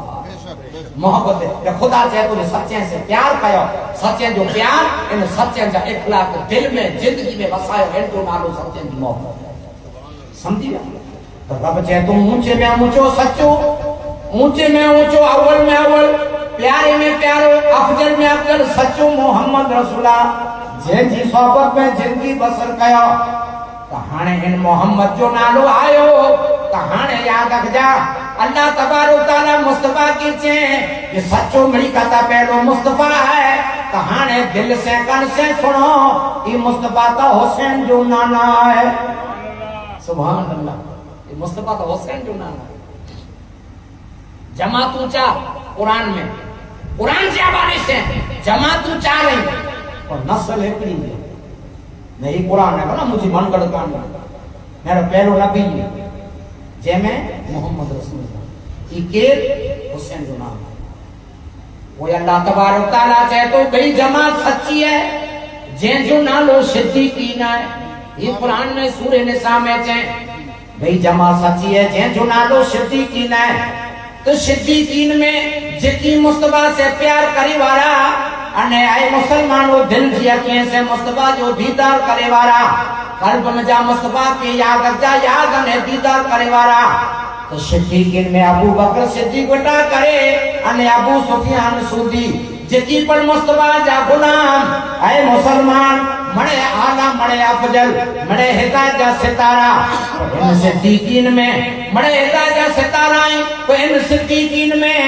محبت ہے۔ خدا چاہے تو سچے سے پیار کیا سچے جو پیار ان سچے جا اخلاق دل میں جندگی میں بسائے ان تو نالو سچے جو محبت سمجھی تو رب چاہے تو اونچے میں اونچو، سچو۔ اونچے میں اونچو، اول میں اول۔ پیارے میں پیارو، افضل میں افضل، سچو محمد رسول اللہ۔ جے جی صحبت میں جندگی بسر کیا۔ تو ہانے ان محمد جو نالو آیو، تو ہانے یاد اکھ جا۔ اللہ تبارو تعالیٰ مصطفیٰ کی چین یہ سچو مڑی کتا پہلو مصطفیٰ ہے کہانے دل سے، کن سے سنو، یہ مصطفیٰ تا حسین جو نانا ہے۔ سبحان اللہ، یہ مصطفیٰ تا حسین جو نانا ہے۔ جماعت اونچا قرآن میں۔ قرآن سے آبادش ہے جماعت اونچا رہی اور نسل ایک نہیں ہے نہیں قرآن ہے بنا مجھے من گڑھ کان میرا پہلو نبی ہے۔ جے میں محمد رسول اللہ۔ اکیل حسین گناہ وہ یا اللہ تبارک تعالیٰ کہتے بھئی جماعت سچی ہے جن جو نہ لو صدیقین ہے۔ یہ قرآن نے، سورہ نساء میں چاہیں بھئی جماعت سچی ہے جن جو نہ لو صدیقین ہے۔ تو صدیقین میں جتنی مصطبہ سے پیار کری وارا انے آئے مسلمان وہ دل جیا کیے سے مصطفیٰ جو دیدار کرے وارا، قلب نجا مصطفیٰ کے یاد جا یاد نے دیدار کرے وارا۔ تو صدیقین میں ابو بکر صدیق اٹھا کرے، انے ابو سفیان سودی جتی پر مصطفیٰ جا غلام اے مسلمان مڑے آلہ مڑے افجل مڑے ہدا جا ستارہ ان صدیقین میں مڑے ہدا جا ستارہ ہیں تو ان صدیقین میں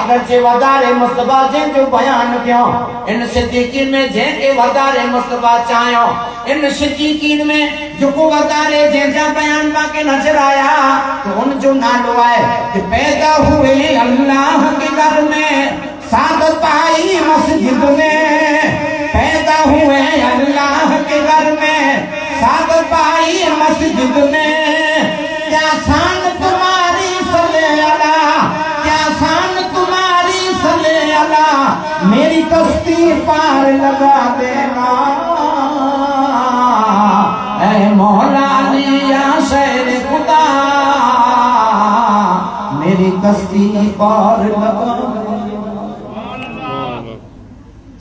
اگر چے ودار مصطفیٰ جن جو بیان کیوں ان صدیقین میں جن کے ودار مصطفیٰ چاہیوں ان صدیقین میں جو کو ودار جن جا بیان باکے نظر آیا تو ان جو نالو آئے کہ پیدا ہوئے اللہ کی گھر میں سعادت پائی مسجد میں، پیدا ہوئے اللہ کے گھر میں۔ سعادت پائی مسجد میں، کیا سان تمہاری صلی اللہ، کیا سان تمہاری صلی اللہ۔ میری کستی پار لگا دینا۔ اے مولا لیا شہر خدا، میری کستی پار لگا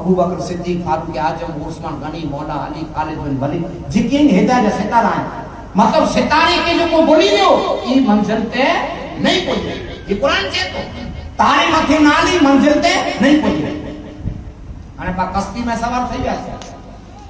ابو بکر صدیق فاروق اعظم عثمان غنی مولا علی خالد بن ولید جکے ہدایت جا ستارہ ہیں مطلب ستارے کے جو کو بولی جو یہ منزل تے نہیں پہنچے یہ قرآن چے تو تارے متھے نالی منزل تے نہیں پہنچے انے پا کستی میں سوار تھئی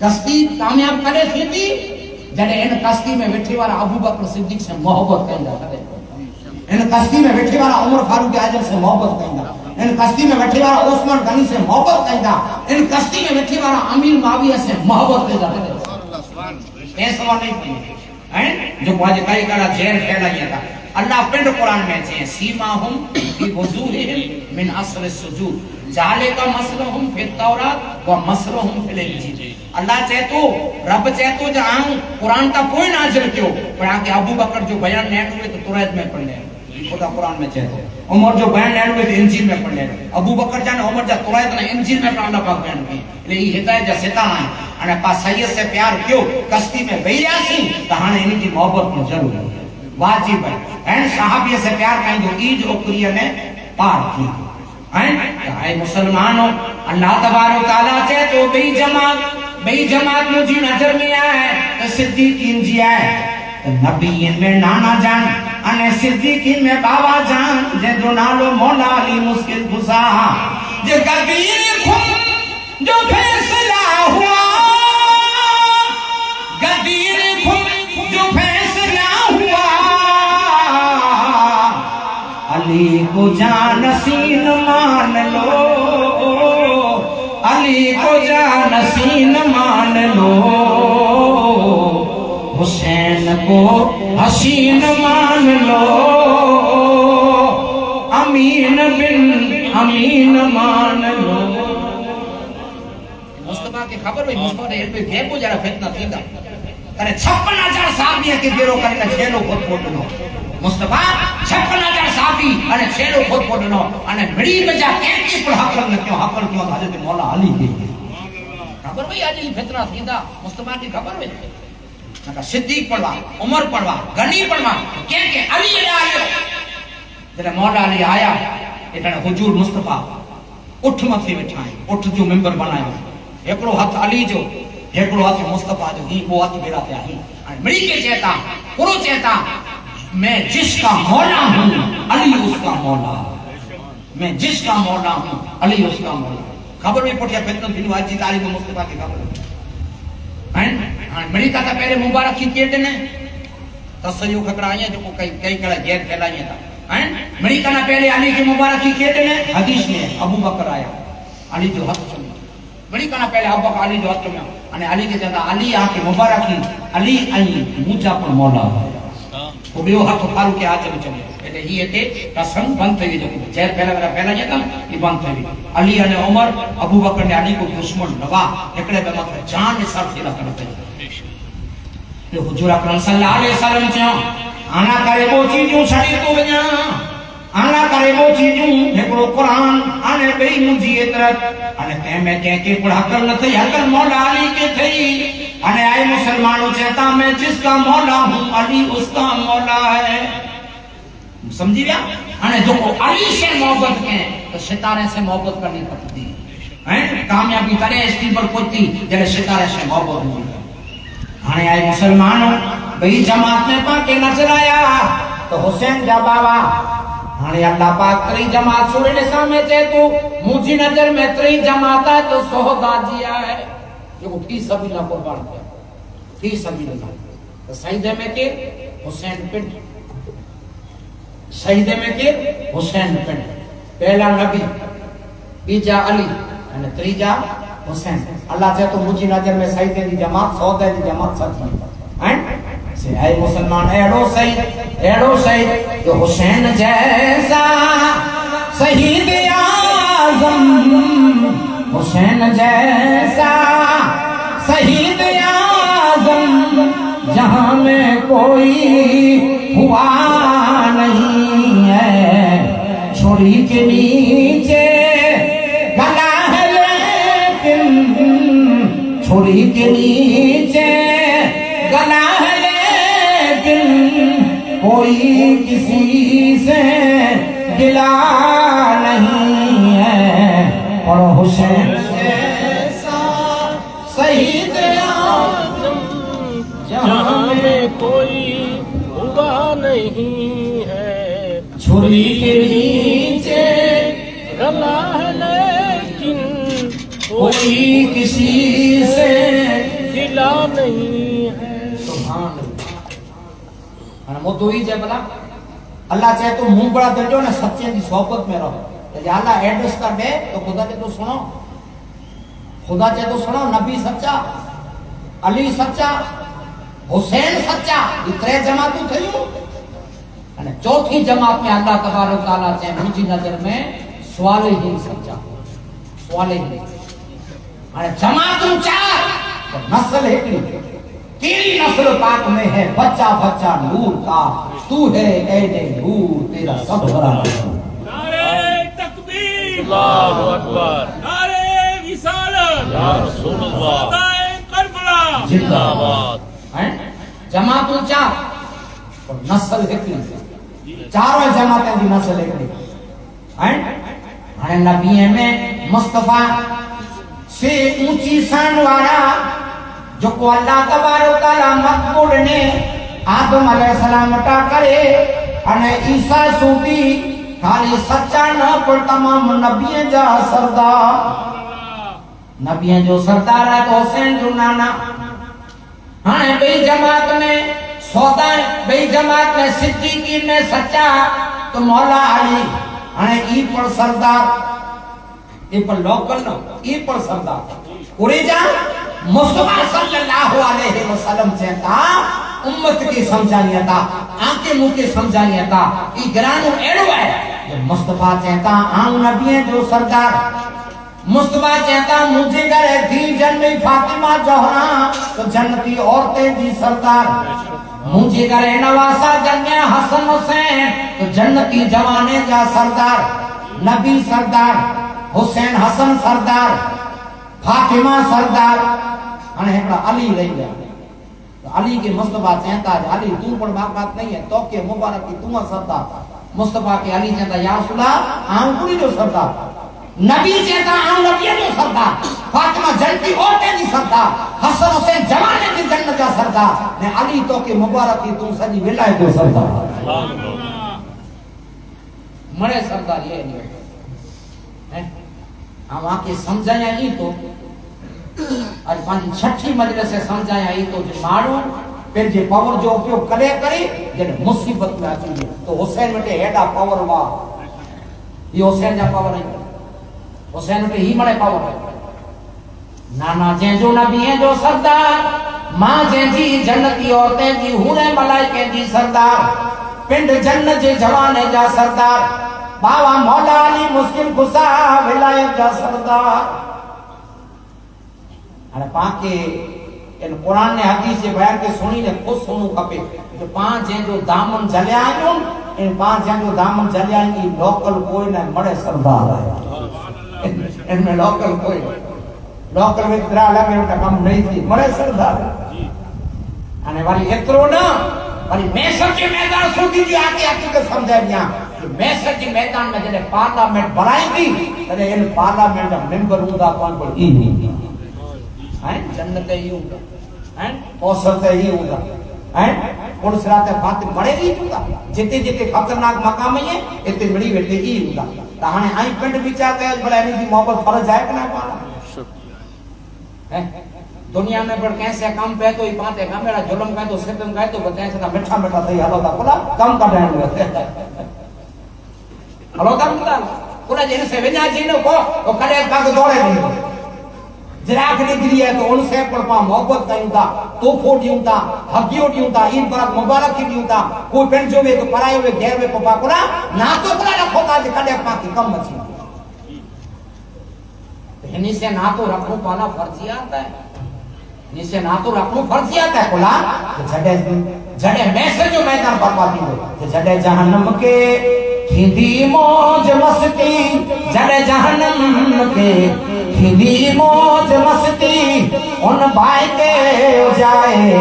کشتی کامیاب کرے تھی بھی جنہیں ان کشتی میں بیٹھے والا ابو بکر صدیق سے محبت کرنا کرے ان کشتی میں بیٹھے والا عمر فاروق عجل سے محبت کہیں کرنا ان کشتی میں بیٹھے والا عثمان غنی سے محبت کہیں کرنا ان کشتی میں بیٹھے والا امیر معاویہ سے محبت کرنا کرے یہ سوال نہیں تھی جو مجھے کئی کڑا جیل پھیلایا تھا۔ اللہ پنڈ قرآن میں چھے سیما ہم فی وضوہم من اصل السجود۔ جالے کا مسلحم فی التورات و مسلحم فی الانجیل. اللہ چہتو رب چہتو جا آؤں قرآن تا کوئی ناجر کیو پر آنکہ ابو بکر جو بیان نیٹ ہوئے تو ترہت میں پڑھ لیں خدا قرآن میں چہتو عمر جو بیان نیٹ ہوئے تو انجیل میں پڑھ لے۔ ابو بکر جانے عمر جا ترہت نے انجیل میں پڑھ اللہ پاک بیان کی۔ لیے یہ ہدایت جا ستا آئیں انہیں پاس سید سے پیار کیو کستی میں بیریا سی تہانے انہیں کی محبت میں ضرور۔ واجب ہے۔ این صحابیہ سے پیار کہیں جو عید اکریہ نے پار کی اے مسلمانوں اللہ تبارو تعالیٰ چاہے تو بھئی جماعت بھئی جماعت مجھے نظر میں آئے تو صدیقین جی آئے تو نبیین میں نانا جان انہیں صدیقین میں بابا جان، جے دنالو مولا علی مسکت گسا جے گدیر خون جو پھر صلاح ہوا گدیر کو جان سین مان لو۔ علی کو جان سین مان لو۔ حسین کو حسین مان لو۔ امین بن امین مان لو۔ مصطفیٰ کے خبر ہوئی، مصطفیٰ نے علم بھی بھیپو جارا فتنہ تھیدہ ارے چھپنا جار صاحبیاں کے بیروں کرنے چھینوں کو پھوٹنو مصطفیٰ، چھپنا جار صحابی انہیں شیروں خود پر دنوں انہیں مریب جا کیسے پر حق کرنے کیوں حق کرنے کیوں حضرت مولا علی کے لیے خبر بھئی آجی یہ فترہ تھی تھا مصطفیٰ کی خبر بھئی تھی کہا صدیق پڑھوا عمر پڑھوا گھنی پڑھوا کہیں کہ علی علی علی جب مولا علی آیا یہ تھا حجور مصطفیٰ اٹھ مطفی بٹھائیں اٹھ جو ممبر بنائے ہوئے ایکڑو حت علی جو ایکڑو حت مصطفیٰ جو ہی وہ حت بیرا تھی آئی مری کے چہتا پرو چہتا میں جس کا مولا ہوں، علی اس کا مولا۔ میں جس کا مولا ہوں، علی اس کا مولا۔ خبر میں پڑھیا فتنہ بن واجی تعلیم مصطفیٰ کی خبر۔ ہیں؟ ہاں، مڑی تا تھا پہلے مبارک کی کیٹے نے۔ تصریح کھکڑائیں جو کو کئی کئی کڑا گیر پھیلائیں تھا ہیں؟ مڑی تا پہلے علی کی مبارک کی کیٹے نے۔ حدیث میں ابو بکر آیا۔ علی جو حق سنیا مڑی تا پہلے ابو بکر علی جو حق سنی علی کے زیادہ علی آکے مبارک کی علی آئی، مجھا پر مولا۔ ہوئے ઉભીઓ હાથો ફારું કે આજે ચલે એટલે ઈ હતે કસમ બંધ થઈ જતો જે પહેલા મેરા પહેલા જતા ઈ બંધ થઈ અલી અને ઉમર અબુ બકર ને અલી કો દુશ્મન નવા એકડે તો માત્ર જાન હિસાબ થી લખ કરતા તે હુજુર અકરમ સલ્લા અલે સલમ છે આના કરે બો ચીજો સડી તો વણ્યા આના કરે બો ચીજો એકડો કુરાન અને બેઈ મુજી એતરત અને તેમે કે કે કુળ હકર ન થઈ હકર મોલા અલી કે થઈ ارے آئے مسلمانوں چہتا میں جس کا مولا ہوں علی، اس کا مولا ہے۔ سمجھی گیا؟ ارے جو کو علی سے محبت کے تو ستارے سے محبت کرنی پڑتی۔ ہیں؟ کامیابی کرے اس کی پر برکوتی جلے ستارے سے محبت ہوں۔ ارے آئے مسلمانوں، بھئی جماعت میں پاکے نظر آیا۔ تو حسین جا بابا ہنے اللہ پاک تری جماعت سورے نسا میں چے تو مجھے نظر میں تری جماعت جماعتہ تو سہدہ جیا ہے۔ کہ وہ فی سبیل قربان کیا۔ فی سبیل اللہ۔ سجدے میں کے حسین پنٹ سجدے میں کے حسین پنٹ پہلا نبی، بیجا علی یعنی تریجا حسین۔ اللہ چاہے تو مجھے نظر میں سجدے دی جماعت سودے دی جماعت سچ نہیں سے اے مسلمان ایڑو سہید ایڑو سعید جو حسین جیسا سعید آزم حسین جیسا شہید اعظم، جہاں میں کوئی ہوا نہیں ہے۔ چھوڑی کے نیچے گلا ہے لیکن، چھوڑی کے نیچے گلا ہے لیکن، کوئی کسی سے گلا نہیں ہے۔ اور حسین۔ جہاں میں کوئی ہوا نہیں ہے۔ چھری کے نیچے گلا ہے لیکن کوئی کسی سے نہیں ہے۔ سبحان اللہ۔ بلا۔ اللہ چاہے تو منہ بڑا درجو نے سچے کی صحبت میں رہو۔ اللہ ایڈریس کر دے تو خدا کے تو سنو۔ خدا کے تو سنو، نبی سچا، علی سچا، حسین سچا، یہ ترے جماعتوں تھیوں અને ચોથી જમાતને અલ્લાહ તબારો તાલા છે બીજી નજર મે સ્વાલિહીન સચ્ચા સ્વાલિહીન અને જમાતું ચાર نسل ہی એકડી تیری نسل پاک میں ہے بچہ بچہ نور کا۔ تو ہے اے نور، تیرا سب بڑا نور۔ اللہ اکبر۔ نعرہ رسالت۔ یا رسول اللہ۔ فدائے کربلا۔ زندہ آباد۔ جماعت چار اور نسل ایک ہکلی چاروں جماعتیں دی نسل ایک ہکلی ہمارے نبی میں مصطفیٰ سے اونچی سن وارا جو کو اللہ تبارک تعالی مقبول نے آدم علیہ السلام اٹھا کرے اور عیسیٰ سوٹی خالی سچا نہ پر تمام نبی جا سردار نبی جو سردار ہے تو حسین جو نانا ہاں بھئی جماعت میں سودا ہے بھئی جماعت میں صدیقی میں سچا تو مولا علی ہاں ای پر سردار ای پر لوکل نہ ای پر سردار اوری جا مصطفیٰ صلی اللہ علیہ وسلم چیتا امت کی سمجھانی تا آنکھیں موں کے سمجھانی تا ای گرانو ایڑو ہے مصطفیٰ چہتا آن نبی ہیں جو سردار۔ مصطفیٰ چہتا مجھے گر ہے دی جنب فاطمہ جہاں تو جنتی عورتیں دی سردار۔ مجھے گر ہے نواسا جنب حسن حسین۔ تو جنتی جوانے جا سردار۔ نبی سردار، حسین حسن سردار۔ فاطمہ سردار۔ انے ہمڑا علی رہ گیا۔ علی کے مصطفیٰ چہتا ہے۔ علی تو پر باقات نہیں ہے۔ تو مبارک کی تمہ سردار۔ مصطفیٰ کے علی چہتا ہے یا رسول اللہ آن کنی جو سردار۔ نبی چہتا ہم نبی جو سردار۔ فاطمہ جنتی عورتیں نہیں سردار۔ حسن حسین جوانے کی جنت کا سردار۔ نے علی تو مبارک کی تم سجی ملائے جو سردار۔ مرے سردار یہ نہیں۔ کے سمجھایا ای تو اج پانچ چھٹی مجلس سمجھایا ای تو جو ماڑو پنجے پاور جو اپیوگ کرے کرے جن مصیبت میں اچھی ہے۔ تو حسین مٹے ہیڈا پاور وا۔ یہ حسین جا پاور نہیں حسین مٹے ہی مڑے پاور ہے۔ نانا جے جو نبی ہے جو سردار، ماں جے جی جنتی عورتیں جی ہونے ملائکیں جی سردار۔ پنڈ جنت جے جوانے جا سردار۔ بابا مولا علی مسلم خسا ولایت جا سردار۔ ارے پاکے ان قرآن نے حدیث بیان کے سنی نے خود سنو کپے۔ جو پانچ ہیں جو دامن جلے آئیں ان پانچ ہیں جو دامن جلے آئیں کی لوکل کوئی نہ مڑے سردار ہے ان میں لوکل کوئی لوکل میں ترا لگے ان کا کم نہیں تھی، مڑے سردار۔ ہے آنے والی اترو نا والی میں سب کے میدان سو دیجیے جی، آگے آگے کے سمجھے گیا میسج میدان میں جنہیں پارلامنٹ بڑھائیں گی تنے ان پارلامنٹ ممبر ہوں دا کون کو ہی ہی ہیں؟ جنت ہی ہوں ہیں؟ اوسط ہی ہوں ہیں؟ کون سرات فاتح بڑھے گی ہوں جتے جتے خطرناک مقام ہی ہیں اتنے مڑی ویٹے ہی ہوں تا ہنے آئی ہاں پنڈ وچار تے بڑا ان دی محبت فرض جائے کنا نہ پالا۔ دنیا میں پر کیسے کم پہ تو ہی پانتے ہے میرا جلم کہیں تو ستم کا تو بتائیں سنا میٹھا میٹھا تھی کھلا کم کر رہے ہیں۔ ہلوتا ملتا انہیں جن سے ونیا جن کو تو کڑے پاک دوڑے نہیں جراک نکلی ہے تو ان سے پر پا محبت کیوں تھا توفو ڈیوں تھا ہکیوں ڈیوں تھا ان پر مبارک کی ڈیوں تھا کوئی پنڈ جو میں تو پرائے ہوئے گھیر میں پپا کرا نہ تو کرا رکھو تھا جی کڑے پاک کم مچی ہنی سے نہ تو رکھو پانا فرضیات ہے ہنی سے نہ تو رکھو فرضیات ہے کلا جڑے جڑے میں سے جو میدان بربادی ہوئے جڑے جہنم کے کھدی موج مستی جل جہنم کے کھدی موج مستی ان بھائی کے اجائے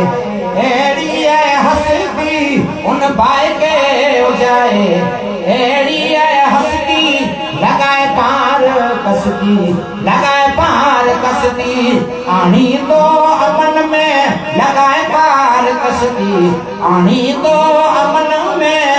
ایڑی ہے ہستی ان بھائی کے اجائے ایڑی ہے ہستی لگائے پار کستی لگائے پار کستی آنی تو امن میں لگائے پار کستی آنی تو امن میں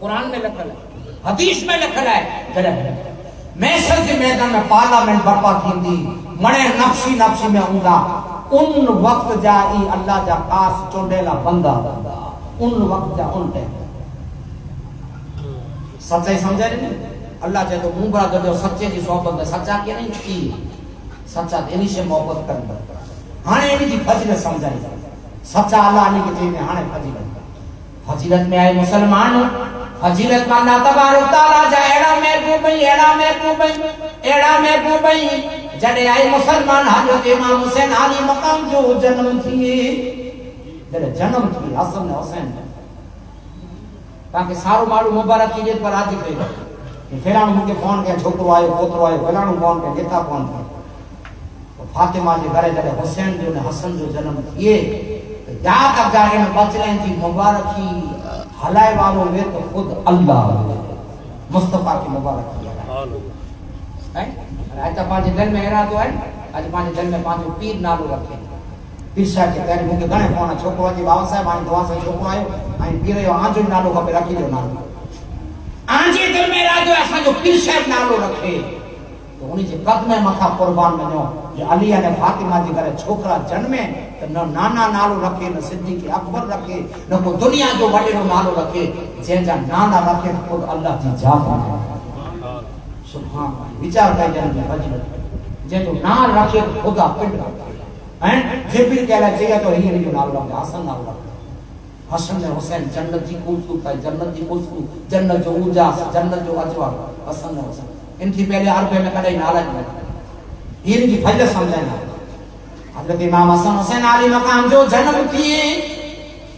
قرآن میں لکھل ہے، حدیث میں لکھل ہے۔ میسر کے میدان میں پارلیمنٹ برپا تھی مڑے نفسی نفسی میں ہوں گا۔ ان وقت جا اللہ جا خاص چوڑے لا بندہ۔ ان وقت جا ان ٹے۔ سچے سمجھے نہیں؟ اللہ چاہے تو منہ بڑا کر سچے کی صحبت میں سچا کیا نہیں؟ کی؟ سچا دینی سے محبت کن پر ہانے ان کی فضیلت سمجھائی جائے سچا اللہ نے کہتے ہیں ہانے فضیلت فضیلت میں آئے مسلمان فضیلت میں مانا تبارک تعالی جا ایڑا میں کو بھئی ایڑا میں کو بھئی ایڑا میں کو بھئی جڑے آئے مسلمان حضرت امام حسین علی مقام جو جنم تھی جڑے جنم تھی حسن حسین تاکہ سارو مالو مبارک کی جیت پر آتی گئی کہ پھیرانو کے فون کے چھوٹو آئے پوترو آئے پھیرانو فون کیا جتا فون تھا فاطمہ جی گھرے جڑے حسین جو نے حسن جو جنم یہ جا دیے جا افغانے میں بچ رہے تھی مبارکی حلائے ہلائے والوں میں تو خود اللہ مصطفیٰ کی مبارکی ہے۔ آج پانچے دل میں ہیرا تو ہے آج پانچے دل میں پانچے پیر نالو رکھے۔ پیر شاہ کے تیرے مونکے گھنے پونا چھوکو آجی بابا صاحب آئیں دعا سے چھوکو آئے۔ آئیں پیر رہے جو آنجو نالو کا پہ رکھی جو نالو۔ آنجی دل میں ہیرا جو ایسا جو پیر شاہ نالو رکھے۔ تو انہی جے قدمے متھا قربان میں جو جے علیہ نے فاطمہ جی کرے چھوکرا جن میں تو نہ نانا نالو رکھے، نہ صدی صدیق اکبر رکھے، نہ کو دنیا جو وڈے نو نالو رکھے۔ جہاں جہاں نانا رکھے، خود اللہ جی جا پا سبحان اللہ وچار کا جن جے وجل جہاں جو نال رکھے خدا پنڈ ہے این جے پھر کہہ لے، جے تو ہی نہیں نالو رکھے۔ حسن نالو رکھے حسن نے حسین، جنت جی خوبصورت ہے، جنت جی خوبصورت۔ جنت جو اوجا جنت جو اجوا حسن نے حسین ان کی پہلے عربے میں کدھائی نالج میں دین کی فضل سمجھنا حضرت امام حسن حسین علی مقام جو جنم کیے،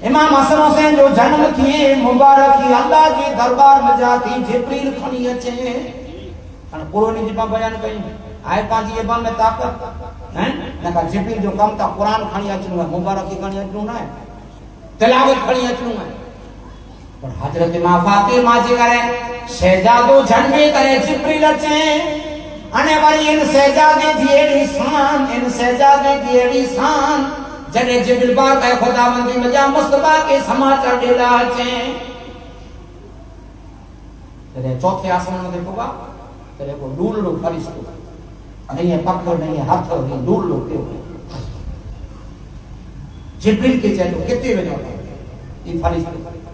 امام حسن حسین جو جنم کیے مبارکی اللہ کی دربار میں جاتی، جبریل کھنی اچے ان قرآنی جبا بیان کہیں آئے پانچی یہ بان میں طاقت۔ ہیں نکا جبریل جو کم تھا، قرآن کھنی اچھنو ہے مبارکی کھنی اچنو ہے تلاوت کھنی اچھنو ہے اور حضرت ماں فاطمہ جی کرے سہجادو جھنڈی کرے چپری لچے انہیں وری ان سہجادے دیئے سان، ان سہجادے دیئے سان۔ جنہیں جبل بار اے خدا مندی مجا مصطفیٰ کے سماچر ڈیلا اچے تیرے چوتھے آسمان میں دیکھو گا تیرے کو لول لو فرشتو۔ نہیں ہے پکڑ نہیں ہے ہاتھ نہیں لول لو، کیوں؟ جبریل کے چلو کتے وجہ یہ فرشتو۔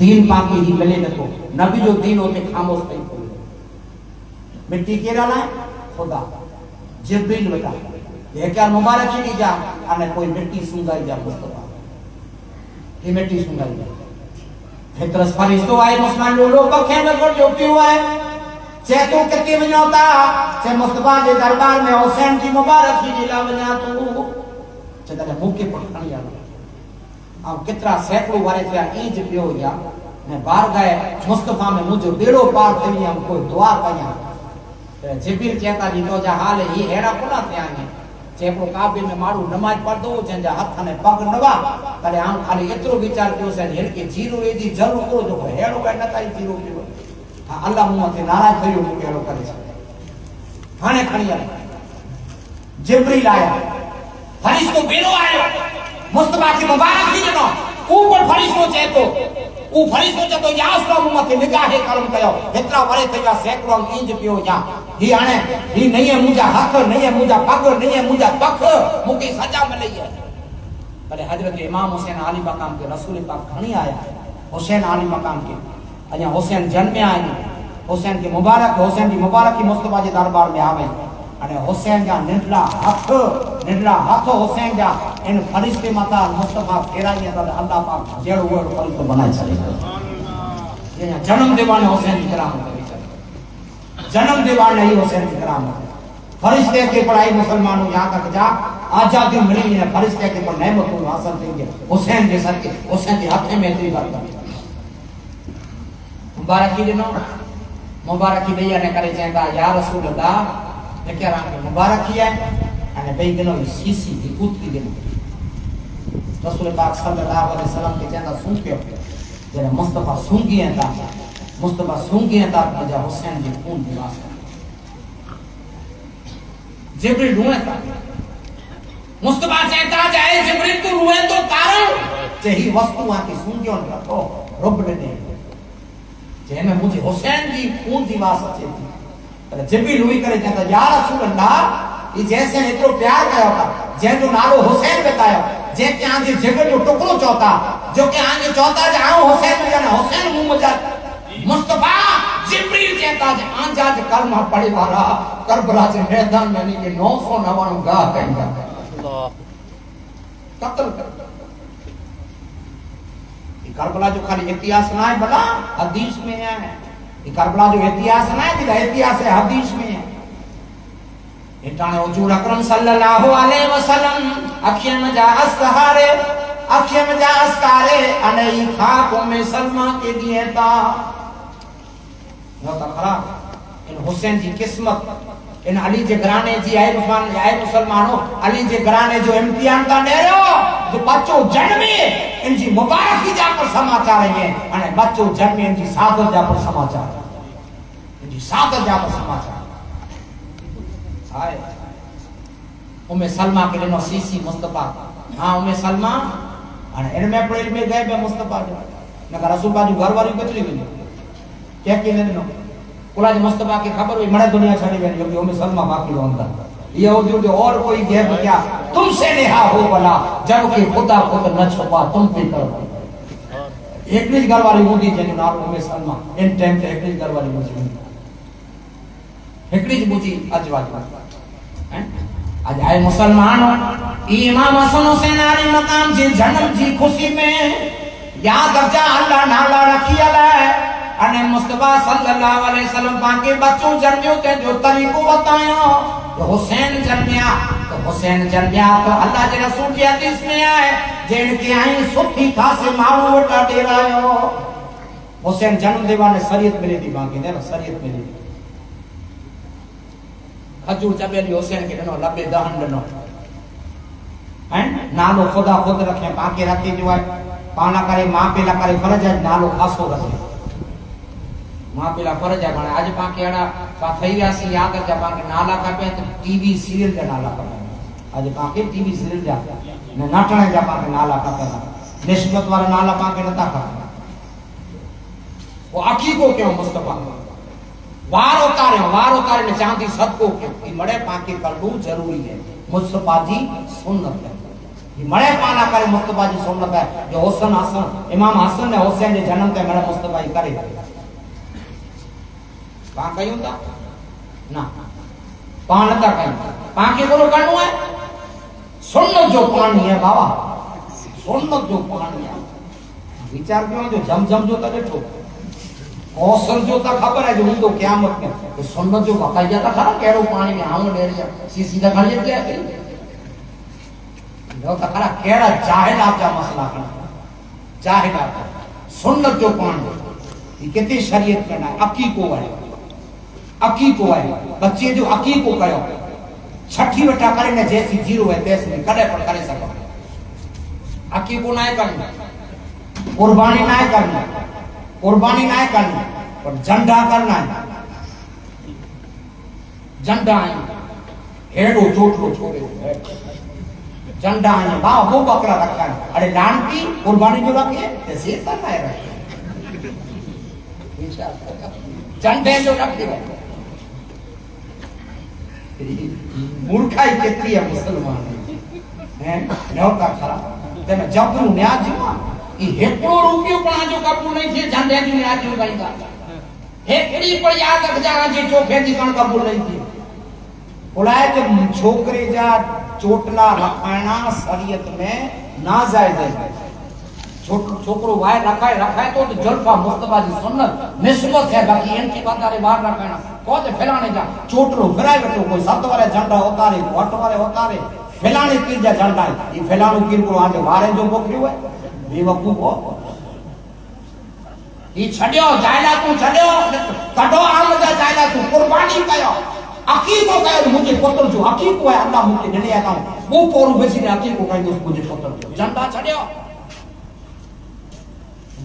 دین باقی ہی ملے نہ تو نبی جو دین ہوتے خاموش نہیں کھولے مٹی کے ڈالا ہے؟ خدا۔ جبریل بتا۔ یہ کیا مبارک ہی نہیں جا۔ انہیں کوئی مٹی سنگائی جا، مصطفیٰ۔ یہ مٹی سنگائی جا۔ فطرس فرشتو آئے، مسلمان جو لوگ پکھے نکڑ جو کیوں آئے چے تو کتی میں ہوتا۔ چے مصطفیٰ جے دربار میں حسین کی مبارک ہی جلا بنا تو چے تلے موکے پکھانی آنا اور کترا سیکلو وارے تھیا ایج پیو یا۔ میں بار گئے، مصطفیٰ میں مجھو بیڑو پار تھی ہم کوئی دعا کیا جبریل چہتا جی تو جا حال ہی ہیڑا کنا تھیا نے جیکو کعبے میں مارو نماز پڑھدو، جن جا ہتھا نے پاک نبا کلے ہم کھالی اترو بیچار کیوں سے ہن کے جیرو اے دی جرو کرو، جو ہیڑو گئے نتا ہی جیرو پیو ہاں اللہ منہ تے ناراض تھیو مو کہڑو کرے ہانے آئے۔ جبریل آیا۔ فرشتو بیڑو آئے مصطفیٰ کی مبارک دی دیجنو اوپر فرشتو تو۔ او فرشتو چیتو یا اسلام امتی نگاہ کرم کہو ہترا ورے تیا سیکڑوں انج پیو یا۔ ہی آنے۔ ہی نہیں ہے مجھا حق، نہیں ہے مجھا پگ، نہیں ہے مجھا پک مکی سجا ملے یہ پر حضرت امام حسین علی مقام کے رسول پاک کھانی آیا۔ ہے حسین علی مقام کے۔ اجا حسین جن میں آئے۔ حسین کے مبارک، حسین کی مبارک کی مصطفیٰ جی دربار میں آوے۔ ہیں અને હોસેંગા નિર્લા હાથ નિર્લા હાથ હોસેંગા એનું ફરિશ્તે માતા મુસ્તફા ફેરાઈ હતા અલ્લાહ પાક જેડું હોય ફરિશ્તો બનાવી શકે જન્મ દેવાને હોસેન ની કરામ જન્મ દેવાને એ હોસેન ની કરામ ફરિશ્તે કે પણ આઈ મુસલમાનો યાદ રખજા. آزادی ملی ہے فرشتے کے پر نعمت کو حاصل دیں گے حسین کے سر کے حسین کے ہاتھ میں اتنی بات مبارکی دنوں مبارکی بھیا نے کرے چاہیں یا رسول اللہ નકેરાને મુબારક કીયા અને બે દિનો સીસી થી કૂદકી દેનો રસૂલ પાક સલ્લલ્લાહુ અલૈહી વસલ્લમ કે જેના સૂંક્યો જેના મુસ્તફા સૂંકી હતા મુસ્તફા સૂંકી હતા મજા હુસૈન જી ખૂન દિવાસ جبریل روئے تھا مصطفیٰ چہتا جائے جبریل تو روئے تو کارن چہی وستو آن کی سن کے ان کا تو رب نے دے جہے میں مجھے حسین جی خون دی واسطے تھی پر جبریل ہوئی کرے کہتا یا رسول اللہ یہ جیسے اترو پیار کیا ہوتا جے جو نالو حسین بتایا جے کہ آنجے جگر جو ٹکڑو چوتا جو کہ آنجے چوتا جے آؤں حسین میں جانا حسین مو مجھا مصطفیٰ جبریل کہتا جے آنجا جے کلمہ پڑی بارا کربلا جے میدان میں نہیں کہ نو سو نوانو گاہ کہیں گا قتل کر کربلا جو خالی اتیاس نہ ہے بلا حدیث میں ہے یہ کربلا جو اتیاس نہ ہے جی جدا اتیاس ہے حدیث میں۔ ہے انٹانے حضور اکرم صلی اللہ علیہ وسلم اکھیں میں جا اسکہارے اکھیں میں جا اسکارے انہی خاکوں میں سلمہ کے دیئے تا۔ نو تا خراب۔ ان حسین جی قسمت۔ ان علی جے گرانے جی آئے مسلمان آئے مسلمانوں علی جے گرانے جو امتحان کا دے رہے ہو جو بچوں جنمی ان جی مبارکی جا پر سماچار ہیں انہیں بچوں جنمی ان جی سادت جا پر سماچار ان جی سادت جا پر سماچار آئے ام سلمہ کے لنو سی سی مصطفیٰ ہاں ام سلمہ انہیں ان میں پڑھے علمے گئے بے مصطفیٰ جو نکا رسول پاک جو گھر واری کچھ نہیں گئی کیا کہ لنو کلا جو مصطفیٰ کی خبر ہوئی، مڑے دنیا چھڑی گئی جو کہ ام سلمہ باقی رہن تھا یہ حضور جو اور کوئی گئے کیا، تم سے نہا ہو بلا جبکہ خدا خود نہ چھپا، تم پہ کرو ایک نیج گھر والی ہوتی جنہوں نال ام سلمہ۔ ان ٹائم تے ایک نیج گھر والی مجھے۔ ہوتی ہکڑی جی بوجی اج واج اج آئے مسلمانوں امام حسن حسین علی مقام جی جنم جی خوشی میں۔ یاد رکھا اللہ نالا رکھی اللہ ہے انے مصطفیٰ صلی اللہ علیہ وسلم پاکے بچوں جنمیوں تے جو طریقو بتایا ہاں، تو حسین جنمیا، تو حسین جنمیا تو اللہ جی رسول کی حدیث میں آئے، جن کی آئیں سکھی خاصے مارو وٹا دے رہا ہو حسین جنم دیوانے سریت ملے دی باقی دے سریت ملے دی۔ حجور چبیلی حسین کے دنو، لبے دہن دنو۔ نالو خدا خود رکھیں پاکے رکھے جو ہے، پانا کرے، ماں پہ نہ کرے فرج ہے، نالو خاصو رکھے ماں پہ فرج ہے مانا آج پاکے اڑا پا تھئی آسی یاد جا پاکے نالا کا پہ ٹی وی سیریل جا نالا کا پہ۔ آج پاکے ٹی وی سیریل جا نہ ناٹنے جا پاکے نالا کا پہ۔ نسبت والا نالا پاکے نتا کا وہ اکی کو کیوں مصطفیٰ؟ وار اتارے وار اتارے میں چاہتی سب کو کیوں؟ کہ مڑے پاکے کرلو ضروری ہے۔ مصطفیٰ جی سنت ہے۔ یہ مڑے پانا کرے مصطفیٰ جی سنت ہے۔ جو حسن حسن، امام حسن نے حسین جے جنم تے میرے مصطفیٰ ہی کرے۔ پاں کہیں ہوتا نا پاں نتا کہیں پاں کے کو کرنو ہے؟ سنت جو پانی ہے بابا۔ سنت جو پانی ہے۔ وچار کیوں جو جم جم جو تا ڈٹھو کوسر جو تا خبر ہے جو ہوں تو قیامت میں۔ تو سنت جو بقایا تا کھڑا کہہ رہو پانی میں آؤں لے رہا سی سیدھا کھڑی کیا ہے جو تا کھڑا کہڑا جاہل آپ کا مسئلہ کرنا جاہل آپ کا سنت بچے جو اکی کو کرو چھٹی وٹا کرے نہ جیسی جیرو ہے تیس میں کڑے پر کرے سکو اکی کو نہ کرنا قربانی نہ کرنا قربانی نہ کرنا پر جنڈا کرنا ہے۔ جنڈا ہے ہیڑو چوٹو چھوڑے جنڈا ہے با وہ بکرا رکھا ہے۔ ارے لانتی، قربانی جو رکھے تے سے کرنا ہے۔ رکھے جنڈے جو رکھے ملکائی کتنی ہے مسلمان ہیں نوتا کھرا تے میں جبرو نیاز جمع یہ ہیکڑو روپیو پڑھا جو قبول نہیں تھے جھنڈے جو نیاز جو گئی گا ہیکڑی پر یاد رکھ جانا جی چوکھے دی کن قبول نہیں تھی بلائے کہ چھوکرے جا چوٹلا رکھائنا شریعت میں نازائز ہے چھوکرو وائے رکھائے رکھائے تو جلفہ مصطفیٰ جی سنت نسبت ہے باقی ان کی بات آرے باہر رکھائنا کوتے پھیلانے جا چوٹلو پھرائے بیٹھو کوئی سات والے جھنڈا ہوتا رہے وٹ والے ہوتا رہے پھیلانے کیر جا جھنڈا ہے یہ پھیلانو کیر کو آنے بارے جو بکری ہوئے بے وقوف ہو یہ چھڑیو جائلہ تو چھڑیو کٹو آمدہ جائلہ تو قربانی کہو عقیقو کہو مجھے پتر جو عقیقو ہے اللہ مجھے نلے آتا ہوں وہ پورو بیسی نے عقیقو کہو مجھے پتر جو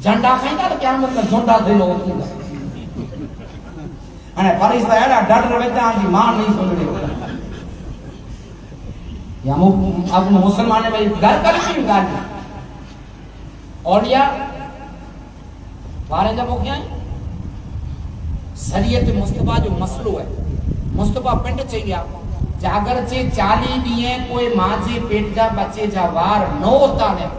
جھنڈا کھائیں گا تو کیا مطلب جھنڈا دل ہو تھی پریس تو ایڈا ڈڈ رہے تے آن ہاں دی جی، مان نہیں سننے سمجھے یا اب مسلمان ہے بھائی، گھر کر بھی گھر۔ اور یا بارے جب ہو گیا سریعت مصطفیٰ جو مسئلہ ہے، مصطفیٰ پنٹ چاہیے گیا۔ جاگر چے چالی دیئے کوئی ماں جے پیٹ جا، بچے جا، وار نو ہوتا نہیں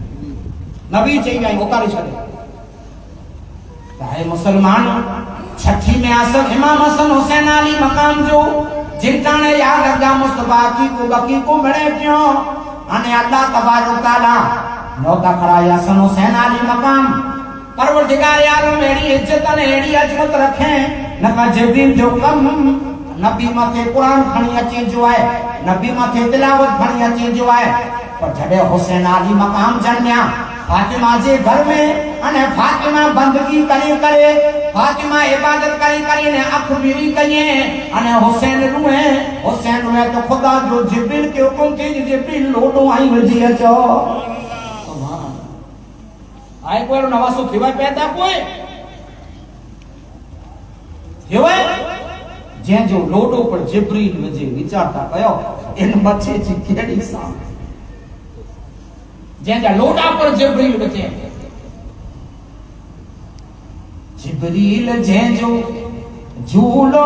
نبی چاہیے ہوتا نہیں چھڑے تاہے مسلمان چھٹھی میں آسل امام حسن حسین علی مقام جو جنٹانے یا رجا مصطفیٰ کی کو بکی کو بڑے کیوں انہیں اللہ تبارک تعالیٰ نوکہ کھڑا یا حسن حسین علی مقام پروردگار عالم ایڑی عزت نے ایڑی عظمت رکھیں نکا جبریل جو کم نبی ماتے قرآن کھڑی چین جو آئے نبی ماتے دلاوت کھڑی چین جو آئے پر جڑے حسین علی مقام جنیا فاطمہ جے گھر میں انہیں فاطمہ بندگی کری کرے، فاطمہ عبادت کری کرے انہیں اکھ میری کئے انہیں حسین روئے حسین روئے تو خدا جو جبیل کے حکم تھی جی جبیل لوٹوں آئی وجی اچو سبحان آئے کوئی نواسو تھی وے پیدا کوئی تھیوائے جہاں جو لوٹوں پر جبریل مجھے نیچارتا کہو ان بچے جی کیڑی سان جہاں لوٹا پر جبریل بچے ہیں۔ جبریل جہاں جو جھولو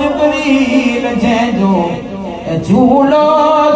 جبریل جہاں جو جھولو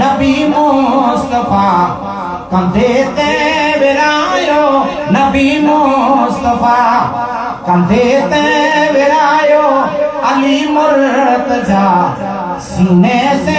نبی مصطفیٰ کم دیتے ویرایو نبی مصطفیٰ کم دیتے ویرایو علی مرتجا سینے سے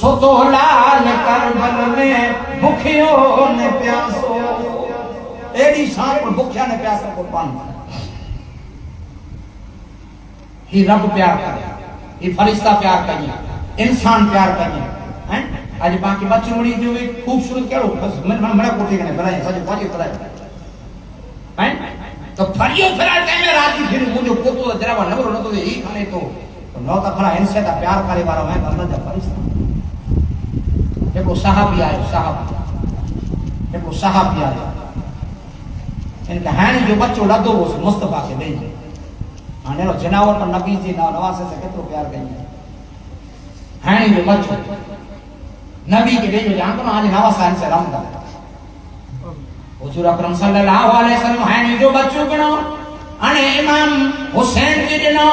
سدولال کربل میں بکھیوں نے پیاسو۔ ایڈی شان پر بکھیاں نے پیاسا کو پان ہی رب پیار کرے، ہی فرشتہ پیار کرے، انسان پیار کرے۔ اج باقی بچے مڑی جو ایک خوبصورت رو بس من من مڑا کوٹی کنے بلائے سج پاجے پڑائے ہیں؟ تو پھریو پھرا تے میں راضی پھر مجھے پوتو دا جرابا نبرو نہ تو ہی کھانے تو۔ نوتا پھرا انسے دا پیار کرے بارا میں بندہ دا فرشتہ۔ دیکھو صحابی آئے صحابی دیکھو صحابی آئے ان کے ہین جو بچوں لدو وہ مصطفیٰ کے دے گے ہانے لو جناور پر نبی جی نو نواسے سے کترو پیار گئی ہے ہین جو بچو نبی کے دیں گے جہاں کو آج نواسہ ان سے رم دا حضور اکرم صلی اللہ علیہ وسلم ہین جو بچو گنو انے امام حسین جی دنو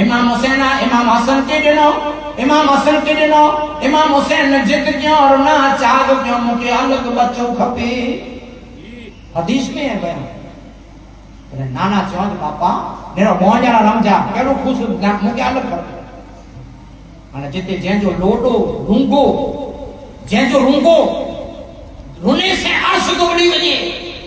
امام حسین امام حسن کے دنو امام حسن کے دنو امام حسین نے جد کیوں اور نہ چاہت کیوں مکہ الگ بچوں کھپے؟ حدیث میں ہے بھائی پر نانا چون باپا، میرا نیرو رمجا کیڑو خوش مکے الگ کھپے مانا جتے جہن جو لوٹو رنگو جہن جو رنگو رنے سے عرش دوڑی ہوئی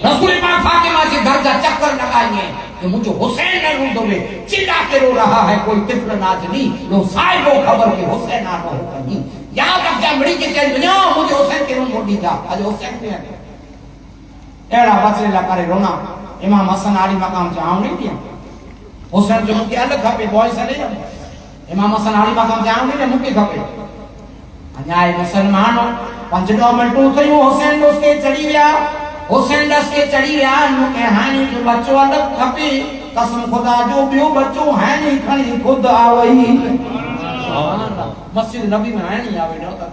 رسول پاک فاطمہ کے گھر کا چکر لگائیں گے کہ مجھے حسین ڈھونڈو گے چلا کے رو رہا ہے، کوئی طفل ناچنی لو سائے لو خبر کہ حسین آ رہو کہیں یہاں تک جائے مڑی کے چل بنیا، مجھے حسین کے رو موڑی جا۔ آج حسین نے ایڑا بچڑے لا کرے رونا۔ امام حسن آری مقام جاؤں نہیں دیا۔ حسین جو مکے الگ گھپے بوائی سے لے سلے امام حسن آری مقام جاؤں نہیں دیا مکے کھپے انجائے مسلمانوں پنچ ڈو تھے ہوں حسین کو اس کے چڑھی گیا۔ حسین دس کے چڑھی رہا انہوں کہ ہانی جو بچوں عدد کھپی قسم خدا جو بیو بچو ہانی کھنی خود آوئی۔ مسجد نبی میں ہانی آوئی نہیں ہوتا۔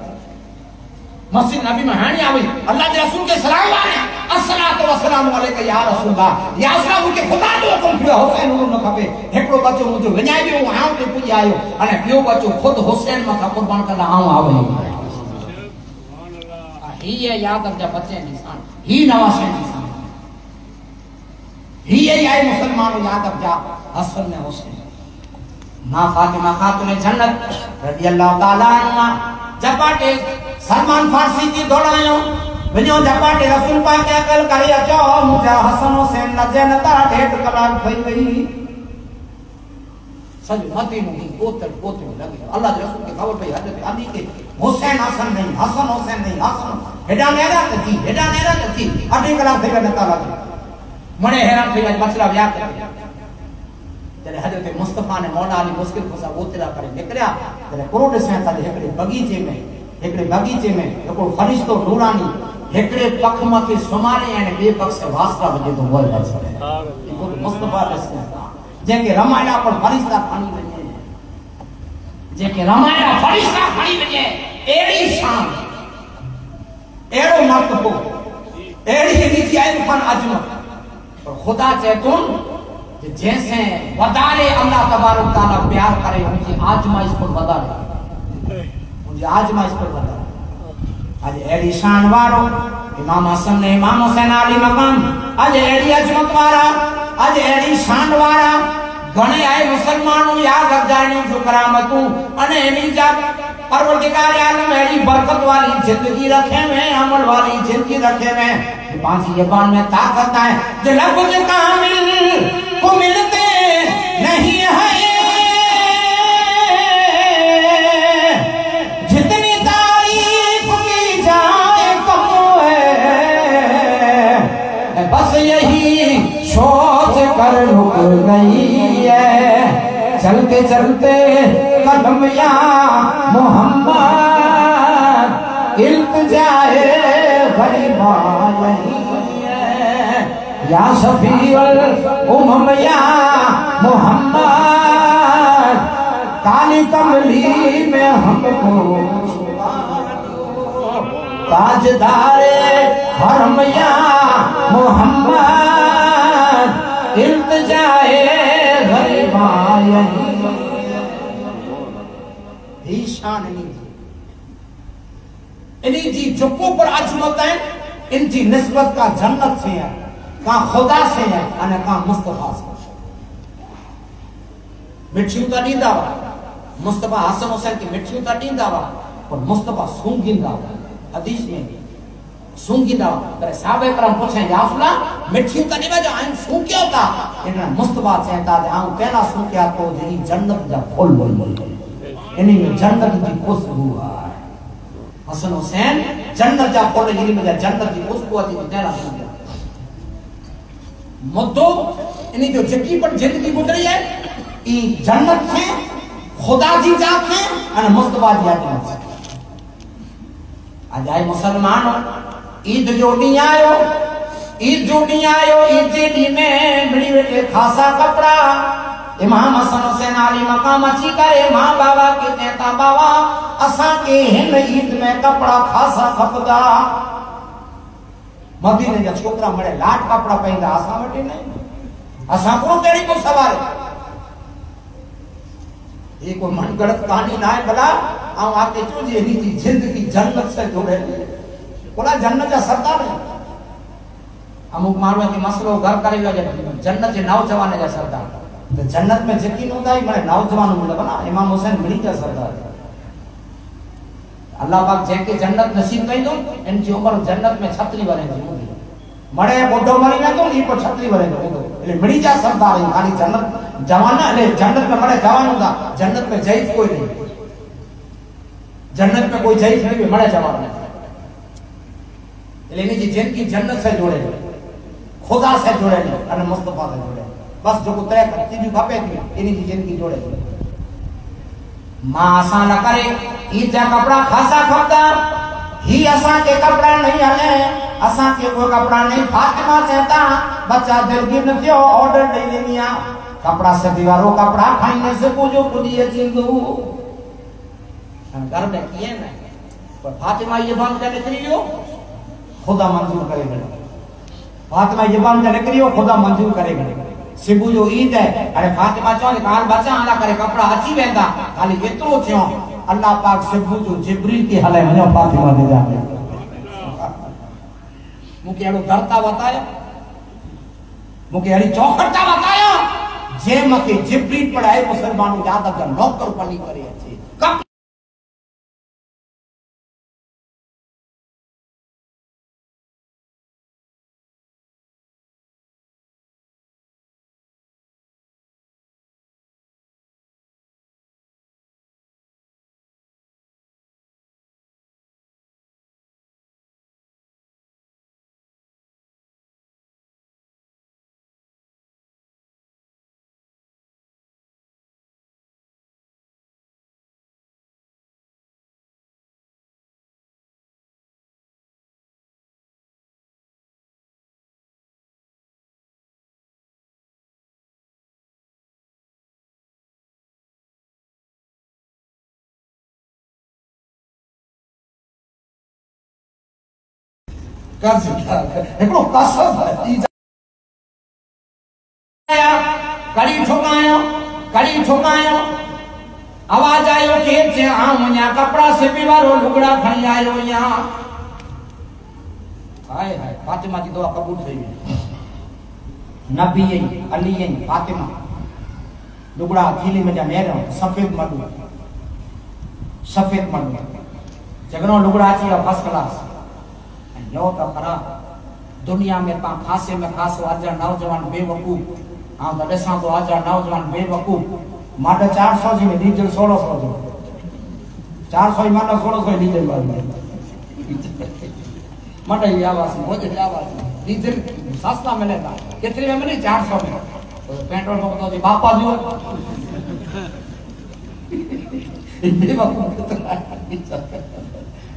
مسجد نبی میں ہانی آوئی۔ اللہ کے رسول کے سلام آنے۔ السلام و سلام علیکہ یا رسول اللہ۔ یا اسلام کے خدا جو تم پھر حسین انہوں نے کھپے۔ ہکڑو بچوں مجھے ونجائی بیو وہاں پہ پوچھ آئے ہو انہیں بیو بچوں خود حسین مکہ قربان کرنا آؤں آوئی۔ ہی یہ یاد اب جب بچے ہیں انسان۔ ہی نواسے انسان ہی یہی آئے مسلمان یاد اب جا، حسن میں۔ حسین ماں فاطمہ خاتون جنت رضی اللہ تعالیٰ عنہ۔ جپاٹے سلمان فارسی کی دوڑائیوں۔ ونیو جپاٹے رسول پاک اکل کری اچو مجھے حسن حسین نجے نتا ڈیٹ کلاک تھئی سجدے میں نہیں کوتر کوتر لگے اللہ کے کی خبر پہ حضرت علی کے حسین حسن نہیں حسن حسین نہیں حسن ہیڈا نیرا تھی ہیڈا نیرا تھی۔ اٹھے کلام تھے گئے نتا لگے مڑے حیران تھے گئے مسئلہ بیا کرے جڑے حضرت مصطفیٰ نے مولا علی مشکل کو سب اوترا کرے نکریا جڑے کروڑ سے تھا ایکڑے بغیچے میں ایکڑے بغیچے میں کو فرشتو نورانی ایکڑے پکھ متے سمارے ہیں بے پک سے واسطہ وجے تو ہوئے سبحان اللہ۔ مصطفیٰ علیہ السلام۔ کي رمايا پر فرشتا کڻي وڃي جنهن کي رمايا فرشتا کڻي وڃي اهڙي شان۔ اهڙو مرتبو اهڙي نيچي آئي فن عظمت پر خدا چيتون کہ جیسے ودارے اللہ تبارک تعالیٰ پیار کرے ان کی آجمائش پر ودارے ان کی آجمائش پر شان وارو امام حسن نے امام حسین علی مقام آج ایڈی عظمت وارا آج ایڈی شان وارا گھنے آئے مسلمانوں یاد رکھ جائیں جو کرامتوں انے انہی جا پروردگار عالم ایڈی برکت والی زندگی رکھے میں عمل والی زندگی رکھے میں پانچ زبان میں طاقت ہے جو لفظ کامل کو ملتے نہیں ہے چلتے چلتے قدم یا محمد التجائے غریبا یہی ہے۔ یا شفیع الامم یا محمد، کالی کملی میں ہم کو تاجدار حرم یا محمد التجائے ہی شان نہیں انہی جی جپو پر عظمت ہے، ان جی نسبت کا جنت سے ہے، کا خدا سے ہے انہیں کا مصطفیٰ سے مٹھیوں تا ڈیندا وا مصطفیٰ حسن حسین کی مٹھیوں تا ڈیندا وا اور مصطفیٰ سونگیندا وا حدیث میں بھی سونگیندا وا پر صحابہ کرام پوچھیں، یا رسول اللہ مٹھیوں تا ڈیندا جو آئین سونگیا ہوتا؟ انہیں مصطفیٰ چاہتا ہے آؤں کہنا سونگیا تو جی جنت جا پھول بول بول انہی میں جنت کی خوشبو ہے حسن حسین جنت جا پھول جی میں جنت کی خوشبو ہے کہنا سونگیا مدو انہی جو جکی پر زندگی گزری ہے ای جنت سے خدا جی ذات سے اور مصطفیٰ جی آدمی سے آج آئے مسلمان عید جو ڈی آئیو عید جو ڈی آئیو عید جی ڈی میں بڑی بیٹے خاصا کپڑا امام حسن حسین علی مقام اچھی کرے، ماں بابا کے کہتا بابا اساں کے ہن عید میں کپڑا خاصا کپدا مدینے جا چھوکرا مڑے لاٹ کپڑا پہندا، اساں وٹے نہیں۔ اساں کو تیری کو سوال یہ کوئی من گڑت کہانی نہ ہے بلا آؤں آپ کے چون جی نہیں تھی زندگی جنت سے جوڑے۔ بولا جنت جا سردار ہے۔ اموک مانو کی مسئلو گھر کرے گا جنت جے نوجوانے جا سردار۔ تو جنت میں یقین ہوتا ہے میں نوجوان ملا بنا، امام حسین ملی جا سردار؟ اللہ پاک جن کے جنت نصیب کہیں دو، ان کی عمر جنت میں چھتری بنے دی مڑے بوڈو مری نہ تو یہ پر چھتری بنے دی مڑی جا سردار ہے خالی جنت جوانا لے جنت میں بڑے جوان ہوگا جنت میں ضعیف کوئی نہیں۔ جنت میں کوئی ضعیف نہیں بڑے جوان نہیں۔ لیکن جی جن کی جنت سے جوڑے خدا سے جوڑے ان مصطفیٰ سے جوڑے بس جو کو طے کرتی جو کھپے تھی انہی کی جن کی جوڑے ماں آسان نہ کرے عید جا کپڑا خاصا کھپتا ہی اساں کے کپڑا نہیں ہلے اساں کے کوئی کپڑا نہیں فاطمہ چہتا بچہ دل کی آرڈر نہیں لینیا کپڑا سے دیواروں کپڑا کھائنے سے کو جو پڑیے گھر میں کیے نا پر فاطمہ یہ بند کرنے کے لیے خدا منظور کرے گا فاطمہ زبان تے نکری ہو خدا منظور کرے گا سبو جو عید ہے ارے فاطمہ چوں کال بچا الا کرے کپڑا اچھی ویندا خالی ایترو تھیو اللہ پاک سبو جو جبریل کے حالے میں فاطمہ دے جا مکے اڑو درتا بتایا مکے اڑی چوکھٹا بتایا جے مکے جبریل پڑھائے مسلمانوں یاد اگر نوکر پنی کرے آواز آیو کیر چھے آم ہونیا کپڑا سے بیوارو لگڑا کھنی آیو ہونیا آئے آئے فاطمہ جی دعا قبول سے نبی علی فاطمہ لگڑا کھیلی میں جا میرے ہوں سفید مردو سفید مردو جگنوں لگڑا چیئے فس کلاس یو تا پرا دنیا میں تا خاصے میں خاصو اجا نوجوان بے وکو آن تا ڈساں تو اجا نوجوان بے وکو ماڈا چار سو جی میں دیجل سوڑا سو جو چار سو ہی ماڈا سوڑا سو ہی دیجل بات میں ماڈا یہ آواز میں ہو جائے آواز میں دیجل سستا ملے تھا کتنے میں ملے چار سو میں۔ پیٹرول کو تو جی باپا جو ہے بے وقوف۔ کتنا ہے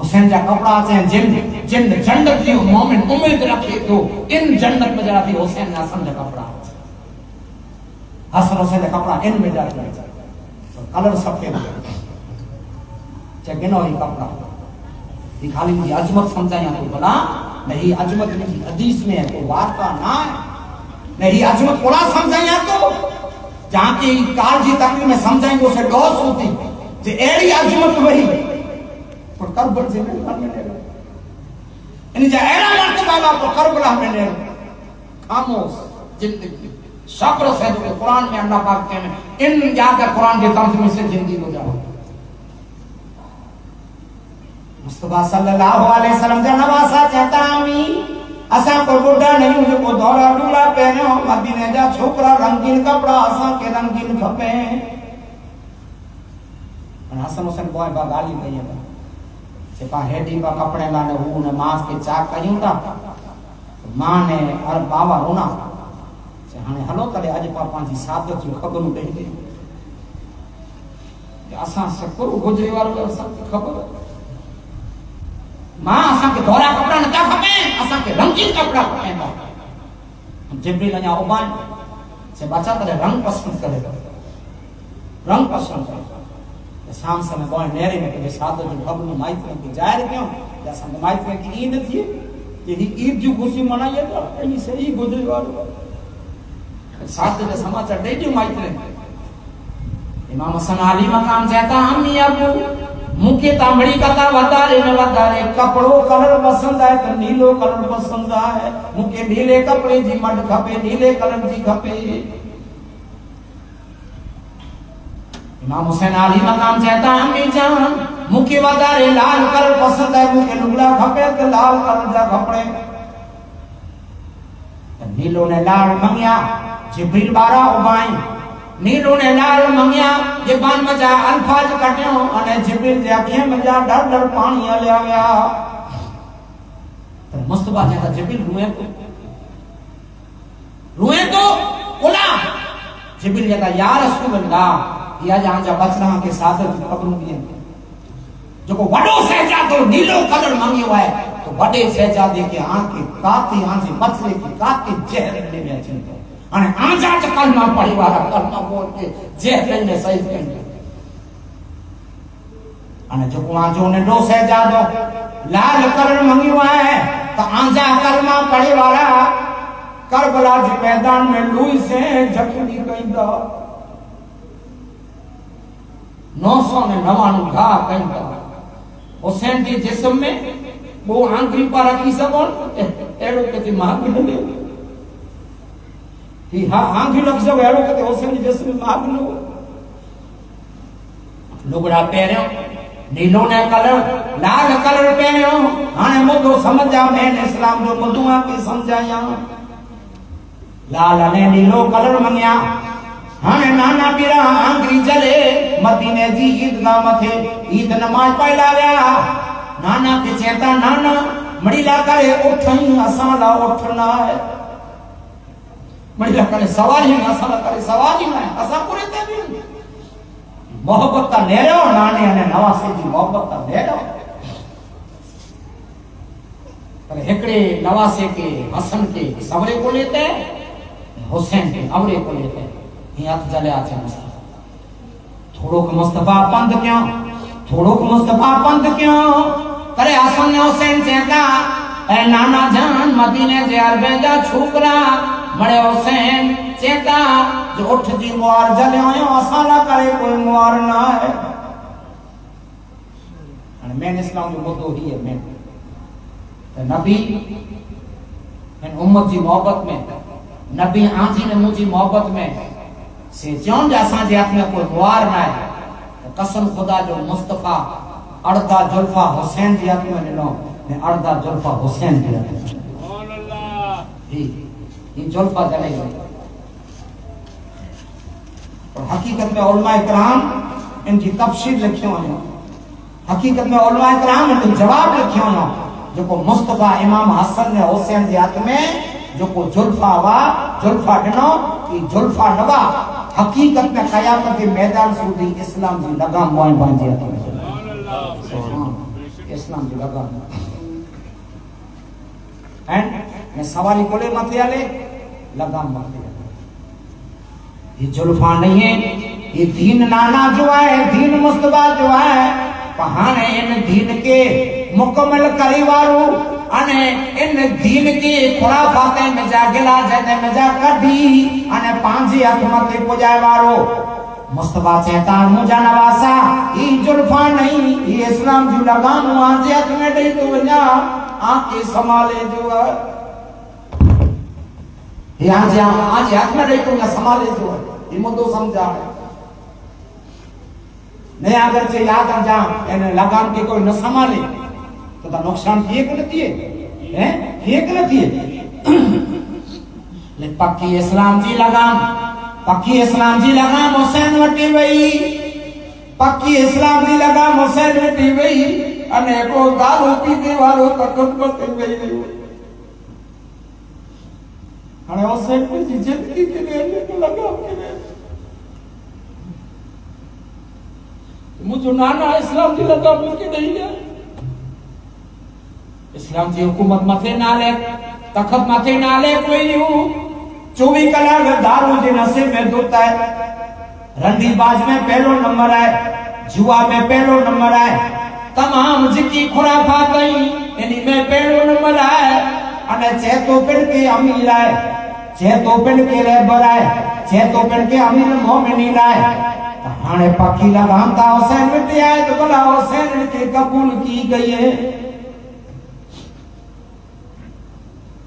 حسین جا کپڑا آتے ہیں جن جن جنڈت دیو مومن امید رکھے تو ان جنڈت میں جاتی حسین حسن جا کپڑا۔ آتے ہیں حسن حسین جا کپڑا ان میں جاتی ہے کلر سب کے لیے چکن ہوئی کپڑا۔ یہ خالی مجھے عجمت سمجھا یہاں کو بلا نہیں عجمت نہیں، حدیث میں ہے کوئی وارتہ نہ ہے۔ نہیں عجمت بلا سمجھا یہاں کو جہاں کی کال جی تقریب میں سمجھائیں گے اسے ڈوس ہوتی۔ جو ایڑی عجمت وہی۔ قربل ಜಿಲ್ಲೆಗಳನ್ನು ನೇರ ಇನಿ ಜಾಯರಾ ಮರ್ತಬಾಲಾ قربلا میں نے یعنی خاموش، زندگی۔ صبر سے جو قرآن میں اللہ پاک کہنے ان جا کے قرآن کے ترجمے سے زندگی ہو جاؤ مصطفیٰ صلی اللہ علیہ وسلم کا نواسا چاہتا ہمی اسا کو بڑھا نہیں جو کو دورا ڈولا پہنے ہو۔ مدینے جا چھوکرا رنگین کپڑا اسا کے رنگین کھپے ہیں۔ اور حسن حسین بوائے باغالی نہیں ہے۔ چپا ہیڈی با کپڑے لانے ہوں نماز کے چاک کجوں تا ماں نے ہر باوا رونا چھے ہلو تلے اج پا پانچی سادت جو خبر دے دے اساں سکر گجری وارو کے اساں کی خبر ماں اساں کے دھورا کپڑا نتا کھپے اساں کے رنگین کپڑا کھپے ماں جبریل انیا عمان سے بچا تلے رنگ پسند کرے رنگ پسند کرے سام سامنے بہن نیرے میں کہ سادہ جو حب نے مائت میں کی جائے رکھے ہوں یا سامنے مائت میں کی عیدت یہ کہ ہی عید جو گوشی منائی ہے تو اپنی سے ہی گوشی گوار ہو سادہ جو سامنے چاہتے ہیں جو مائت میں کی امام حسن علی مقام زیتا ہم یا کو مکہ تامڑی کا تا وطا لینا وطا لے کپڑو کلر بسند آئے تو نیلو کلر بسند آئے مکہ نیلے کپڑے جی مڈ کھپے نیلے کلر جی کھپے امام حسین علی مقام کہتا ہے امی جان مکی ودارے لال کر پسند ہے مکی نگلا کھپے تے لال کر جا کھپڑے نیلو نے لال منگیا جبریل بارا اوبائیں نیلو نے لال منگیا یہ بان مجا الفاظ کٹیوں انہیں جبریل دے اکھیں مجا ڈر ڈر پانی لیا گیا تو مصطبہ جے جبریل روئے تو روئے تو کلا جبریل جے یا رسول اللہ یا جہاں جا بچ رہا کے ساتھ قبروں بھی ہیں جو کو وڈو سہجا تو نیلو کلر مانگی ہوا ہے، تو وڈے سہجا دے کے آن کے کاتے آن سے بچرے کے کاتے جہر لے میں اچھن تو آن جا چا کلمہ پڑھی وارا کلمہ بول کے جہر لے سائز کرنے آن جو کو آن جو انہیں دو سہجا دو لال کلر مانگی ہوا ہے، تو آن جا کلمہ پڑھی وارا کربلا جی میدان میں لوئی سے جکھنی کہیں دو نو سو نے نوانو گھا کہیں تو حسین کے جسم میں وہ آنکری پارا کی سبون ایڑو کتی مہابی نہ لیو کہ ہاں آنکری لگ جاؤ ایڑو کتی حسین کے جسم میں مہابی نہ لیو لگڑا پہنے ہو نیلوں نے کلر لال کلر پہنے ہو ہانے مدو سمجھا میں نے اسلام جو مدو آپ سمجھا یہاں لال نے نیلوں کلر منیا ہاں نانا پیرا آنگری جلے، مدینے جی عید نام تھے، عید نماز پہلا گیا نانا کے چیتا نانا، مڑی لاکا ہے اٹھن اسالا اٹھنا ہے۔ مڑی لاکا ہے سوال ہی میں اسالا کرے سوال ہی میں اسا پورے تھے بھی محبت تا لے رہو نانے نے نواسے جی محبت تا لے رہو پر ہکڑے نواسے کے، حسن کے، سورے کو لیتے ہیں حسین کے، عورے کو لیتے۔ ہیں ہیاں جلے آتے ہیں مصطفیٰ۔ تھوڑوک مصطفیٰ پند کیوں؟ تھوڑوک مصطفیٰ پند کیوں؟ کرے حسن نے حسین چیتا اے نانا جان مدینہ زیار عربے چھوکرا۔ مڑے حسین چیتا جو اٹھ دی موار جلے ہوئے اسالا کرے کوئی موار نہ ہے۔ میں اسلام جو مدو ہی ہے، میں۔ نبی، میں امت جی محبت میں۔ نبی آنجی نے مجھے محبت میں۔ سیجان جا سان جی اپنے کوئی گوار نہ ہے قسم خدا جو مصطفیٰ اردہ جلفہ حسین جی اپنے اکھنے جنوں میں اردہ جلفہ حسین جی اپنے سبحان جی، یہ جلفہ جلے گئے اور حقیقت میں علماء اکرام ان کی تفسیر لکھیوں ہیں۔ حقیقت میں علماء اکرام ان جواب لکھیوں ہیں۔ جو کو مصطفیٰ امام حسن نے حسین جی اکھنے جو کو جلفہ ہوا جلفہ ڈنو کی جلفہ نبا حقیقت میں قیامت کے میدان سودی اسلام جی لگا موائن بان جی آتی اسلام جی لگام۔ اینڈ میں سوالی کولے مت لیا لے لگا موائن لگام مت لیا یہ جلوفان نہیں ہے یہ دین نانا جو ہے دین مصطبیٰ جو ہے پہانے ان دین کے مکمل کریواروں انہیں ان دین کی کھڑا فاتحیں مجا گلا جہنے مجا کر دی انہیں پانچی حکمت کو جائے بارو مصطفیٰ چہتا ہوں جا نواسا یہ جلفہ نہیں یہ اسلام جو لگان ہوں آنچہ اتنے دے تو جا آنکھیں سمالے جو ہے یہ آنچہ آنچہ اتنے دے تو جا سمالے جو ہے یہ میں تو سمجھا رہا ہے نہیں آگر چھے یاد آجاں یعنی لگان کے کوئی نہ سمالے خدا نقصان کیے غلط ہے یہ غلط ہے لے پکی اسلام جی لگام پکی اسلام جی لگام حسین وٹی وئی پکی اسلام جی لگام حسین وٹی وئی انے અને એકો દારૂ પીતી વાળો તકબક થઈ ગયો અને હુસૈન જી જિંદગી કે લે લગાવ કે مجھے نانا اسلام کی لگا مل کے نہیں گیا اسلام جی حکومت مطلی نہ لے تکھت مطلی نہ لے کوئی نہیں ہوں چوبی کلا اگر دارو جی نصیب میں دوتا ہے رنڈی باز میں پہلو نمبر آئے جوا میں پہلو نمبر آئے تمام جی کی کھرا پھاتا ہی انہی میں پہلو نمبر آئے انہیں چہتو پن کے امیل آئے چہتو پن کے لیے بر آئے چہتو پن کے امیل مومنی لائے تہانے پاکی لگانتا حسین مرتی آئے تو بلا حسین کے قبول کی گئی ہے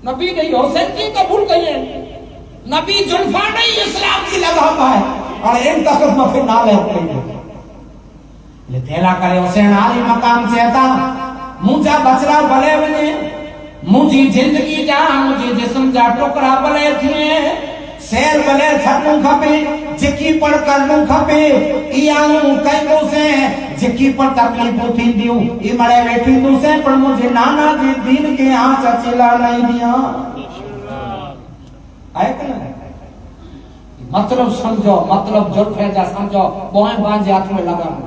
نبی نہیں حسین کی قبول کیے نبی جلفا نہیں، اسلام کی لگا پائے اور ایک تخت میں پھر نہ لے یہ تھیلا کرے حسین آلی مقام سے ہتا مجھا بچرا بلے بنے مجھے زندگی جا مجھے جسم جا ٹکرا بلے تھے۔ سیر بغیر کھرنوں کھپے، جکی پڑھ کرنوں کھپے ایانوں کئی دو سے ہیں جکی پڑھ تکلی پوٹھی دیوں ای مڑے ویٹھی دو سے پڑھ مجھے نانا جی دین کے ہاں چچلا نہیں دیا۔ آئے کہ نہیں؟ مطلب سنجھو مطلب جڑ فیجا سنجھو بہن بانجی آتھ میں لگا ہوں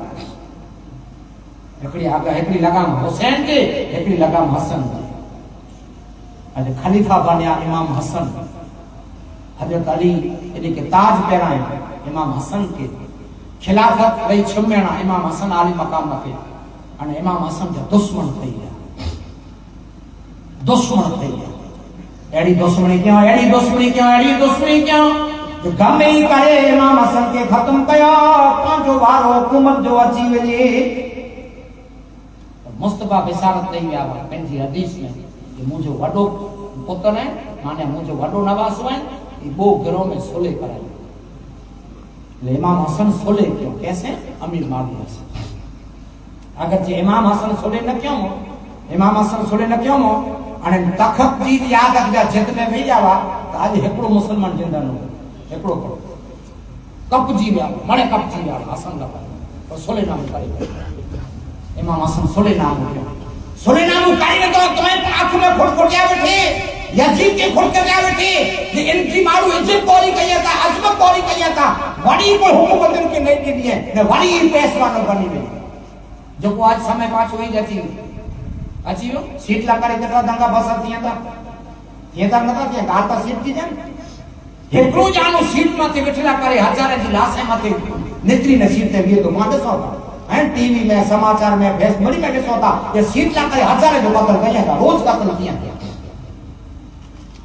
ایکڑی آگا ایکڑی لگا ہوں حسین کے ایکڑی لگا ہوں حسن خلیفہ بانیا امام حسن۔ حضرت علی یعنی کہ تاج پیرائیں امام حسن کے خلافت وی چھمینا امام حسن عالی مقام رکھے اور امام حسن جا دشمن تھئی گیا۔ دشمن تھئی گیا۔ ایڈی دشمنی کیوں ایڈی دشمنی کیوں ایڈی دشمنی کیوں جو غم ہی کرے امام حسن کے ختم کیا پانچو بار حکومت جو اچھی جی مصطفیٰ بسارت نہیں گیا پینجی حدیث میں کہ مجھے وڈو پتر ہیں مانے مجھے وڈو نواسو ہے کہ i Bog grome solej parali. لے امام حسن سولے کیوں؟ کیسے؟ امیر مادی حسن اگر جی امام حسن سولے نہ کیوں ہو امام حسن سولے نہ کیوں ہو انے تخت جید یاد اگر جد میں بھی جاوا، تو آج ہکڑو مسلمان جندہ نہ ہو ہکڑو کرو۔ کپ جی بیا مڑے کپ جی بیا حسن لگا پر سولے نام کرے۔ امام حسن سولے نام کیوں؟ سولے نام کرے تو تمہیں آنکھ میں پھڑ پھڑ جا بٹھے یزید کی کھڑ کے لیا رکھی کہ ان کی مارو عزت پوری کہیے تھا عزت پوری کہیے تھا۔ وڑی کو حکومت ان کے نئی دی دیئے کہ وڑی ان کو ایسوانوں کو نہیں دیئے جو کو آج سامنے پاس ہوئی جاتی ہوں اچھی ہوں سیٹ لگ کر اتنا دنگا بس آتی ہیں تھا یہ تھا نہ تھا کہ گارتا سیٹ کی جائیں یہ پرو جانو سیٹ ماتے بٹھلا کرے، ہزار ایسی لاسے ماتے۔ نتری نصیر تے بھی دماغ دس ہوتا ہیں، ٹی وی میں، سماچار میں بیس مڑی میں دس ہوتا یہ سیٹ لگ کرے ہزار ایسی لاسے ماتے بٹھلا کرے ہزار ایسی لاسے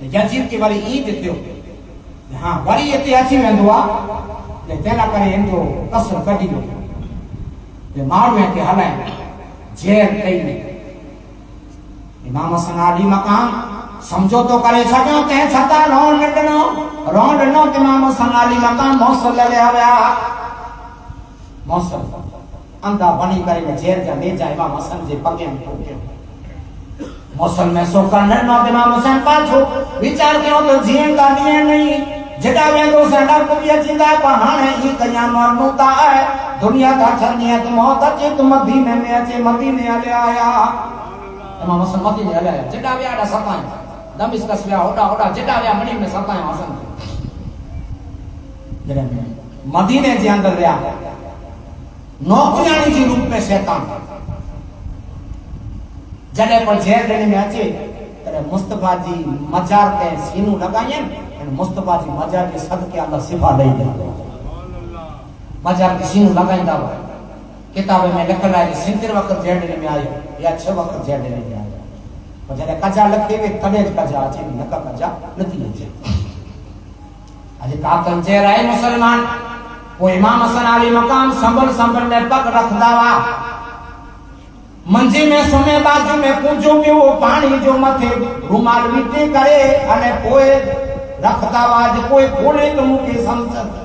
جنجید کی والی این دیتے ہو ہاں والی یہ تھی ایسی میں دعا. کہ تیلا کرے ان کو قصر کر دیتے ہو کہ مارو ہیں کہ ہلائیں. جیر کئی نہیں امام سنالی مقام. سمجھو تو کرے چھتے ہو کہیں چھتا ہے رون لڑنو رون لڑنو کہ امام سنالی مقام. محصر لے رہا رہا محصر اندہ بنی کرے جیر جا لے جائے امام سنجے پکے ہم پکے موسم میں سو کا نرنا دماغ حسین پاچھو ویچار کے ہوں تو جیئن کا دیئن نہیں؟ جدا میں دو سینہ کو بھی اچھتا ہے۔ پہاں ہے یہ کنیان اور موتا ہے؟ دنیا کا چھرنی ہے تو موتا چھے تو مدینے میں اچھے مدینے علی آیا۔ امام حسن مدینے علی آیا۔ جدا بھی آڈا ستائیں دم اس کا سویا ہوتا ہوتا جدا بھی آمنی میں ستائیں ہاں حسن مدینے جی اندر ریا نوکنیانی جی روپ میں شیطان۔ جنے پر جہر دینے میں آچے تنے جی مصطفیٰ جی مجار کے سینوں لگائیں ان مصطفیٰ جی مجار کے صد کے اندر صفحہ دائی دیا دیا مجار کے سینوں لگائیں دا ہوئے کتاب میں لکھنا ہے جی سنتر وقت جہر دینے میں آئے یا چھو وقت جہر دینے میں آئے۔ پر جنے کجا لکھے ہوئے تنے کجا آچے بھی نکا کجا لکھنے جہر آجے کاتن جہر آئے مسلمان، وہ امام حسن علی مقام سنبل سنبل میں پک رکھ دا ہوا۔ منجی میں سمے بازی میں پوچھو کہ وہ پانی جو متھے رومال مٹی کرے انے کوئے رکھتا واج کوئے کھولے تو مکے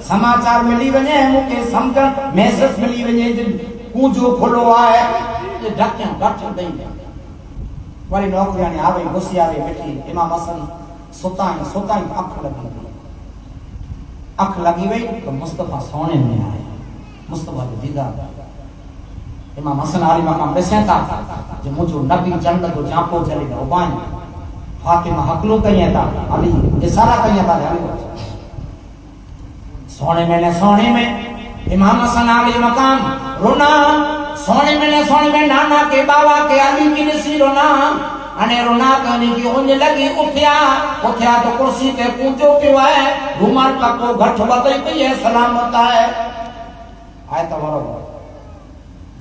سماچار ملی بنے ہیں مکے سمجھن محسس ملی بنے جن پوچھو کھلو آئے ڈکیاں ڈکیاں دیں گے والی نوکریانے آوے گسی آوے بٹھی امام حسن ستائیں ستائیں اکھ لگی ہوئی اکھ لگی ہوئی تو مصطفیٰ سونے میں آئے مصطفیٰ جو دیدہ دیدہ امام حسن علی مقام ڏسن تا جو مجھو نبی جنگل کو جان جاپو چلے دو بائیں فاطمہ حقلو کہیں تا علی جسارا کہیں تا علی سونے میں نے سونے میں امام حسن علی مقام رونا۔ سونے میں نے سونے میں نانا کے بابا کے علی کی نسی رونا۔ انہیں رونا کہنے کی انج لگی، اٹھیا۔ اٹھیا تو کرسی کے پونجو پیوا ہے؟ رومار کا کو گھٹ بدئی پہ یہ سلامت ہے۔ آئے تو مرو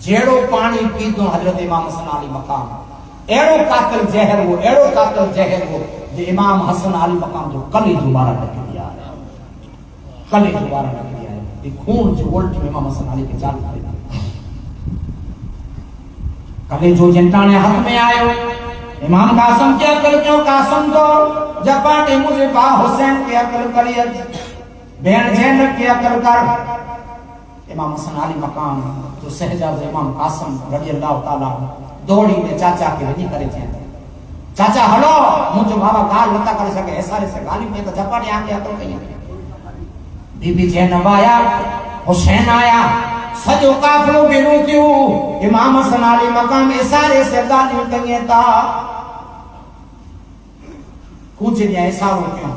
جیڑو پانی پیدو حضرت امام حسن علی مقام۔ ایڑو قاتل جہر ہو، ایڑو قاتل جہر ہو، جو امام حسن علی مقام جو کلی دوبارہ لکھ دیا ہے۔ کلی دوبارہ لکھ دیا ہے۔ یہ خون جو ولٹ میں امام حسن علی کے جال پڑے کلی جو جنٹانے حق میں آئے ہو۔ امام قاسم کیا کر کیوں قاسم تو جپاٹے مجھے با حسین کیا کر کریت بین جینر کیا کر کر۔ امام حسن علی مقام، جو سہجاز امام قاسم رضی اللہ تعالیٰ دوڑی میں چاچا کے ونی کرے جائیں چاچا، ہلو! مجھو بابا گال لتا کرے سکے ایسارے سے گالی میں تو جپاڑی آنگے آتا ہوں کہیں۔ بی بی جینب آیا، حسین آیا، سجو کافلوں کے لوں کیوں؟ امام حسن علی مقام ایسارے سے گالی میں کہیں تا۔ کونچے دیا ایساروں کیوں؟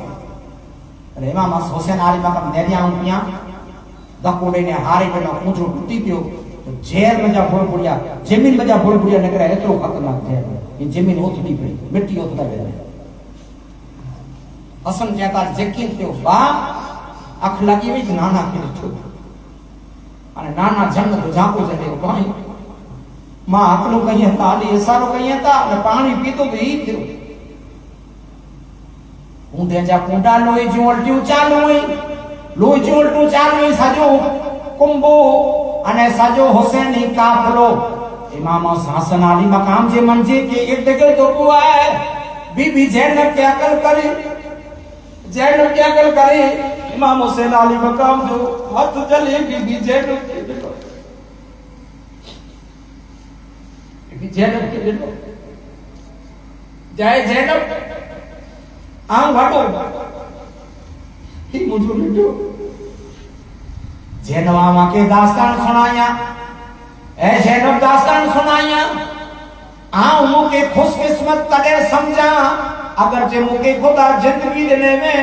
امام حسین علی مقام دیدیا ہوں کیوں دکوڑے نے ہارے پڑھا کچھ رو ٹوٹی پیو جہر مجھا بھول پڑیا جمین مجھا بھول پڑیا نکرہ ہے اترو خطرناک جہر یہ جمین ہوتی نہیں پڑی مٹی ہوتا ہے حسن جہتا جکین تھے با اخلاقی ویچ نانا کی رچھو انہیں نانا جنگ تو جہاں کو جہر ہے ماں اکلو کہیں تھا علی حسارو کہیں تھا انہیں پانی پیتو بھی ہی تھے ہوں دے جا کونڈا لوئی جو الٹیو چالو ہوئی લૂચું ઉલટું ચાલવી સાજુ کمبو અને સાજો حسینی کافلو امام حسن علی مقام جے منجے کے ارد تو ہوا ہے بی بی جینب کے عقل کری جینب کے عقل کری امام حسین علی مقام جو ہت جلے بی بی زینب کے بلو بی بی زینب کے بلو جائے زینب آن بھٹو تھی কি মধুর একটু যেন আমাকে দাস্তান শোনাইয়া এ যেন দাস্তান শোনাইয়া آؤں کے خوش قسمت تگے سمجھا اگر جے مکے خدا زندگی دنے میں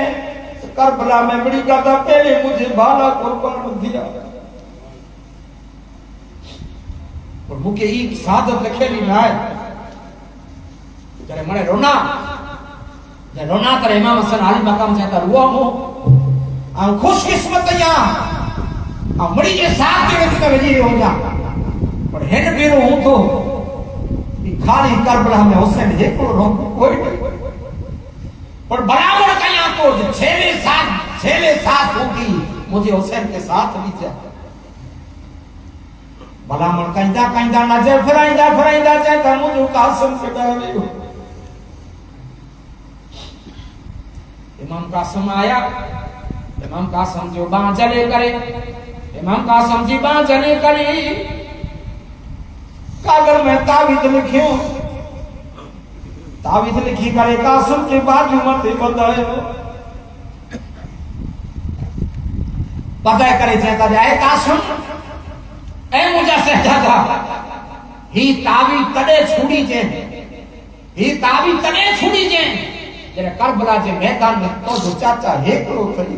کربلا میں بڑی کرتا پہلے مجھے بالا قربان دیا اور مکے ایک سعادت لکھے لی نہ ہے جرے منے رونا جرے رونا تر امام حسن علی مقام چاہتا روا ہوں ہم خوش قسمت یا ہم مڑی کے ساتھ کے وقت میں جیئے ہو جا پڑھ ہن بھی رو ہوں تو یہ کھالی کر بڑا ہمیں حسن میں جے کھوڑ رو ہوں کوئی نہیں۔ پڑھ بڑا بڑا کہیاں تو جو چھلے ساتھ چھلے ساتھ ہوں گی مجھے حسن کے ساتھ بھی جائے بلا مرکا اندہ کا اندہ نجل فرا اندہ فرا اندہ جائے تھا مجھے ہوتا سے کہا لے امام قاسم آیا۔ امام قاسم جو بان جلے کرے، امام قاسم جی بان جلے کری کاغر میں تعویذ لکھیو تعویت لکھی کرے، قاسم کے بعد باجو متے بدائے بدائے کرے چہتا جائے قاسم۔ اے مجھا سہتا تھا ہی تعویت تڑے چھوڑی جے۔ ہی تعویت تڑے چھوڑی جے۔ جنہیں کربلا جے میدان میں تو جو چاچا ہیکڑو کھڑی۔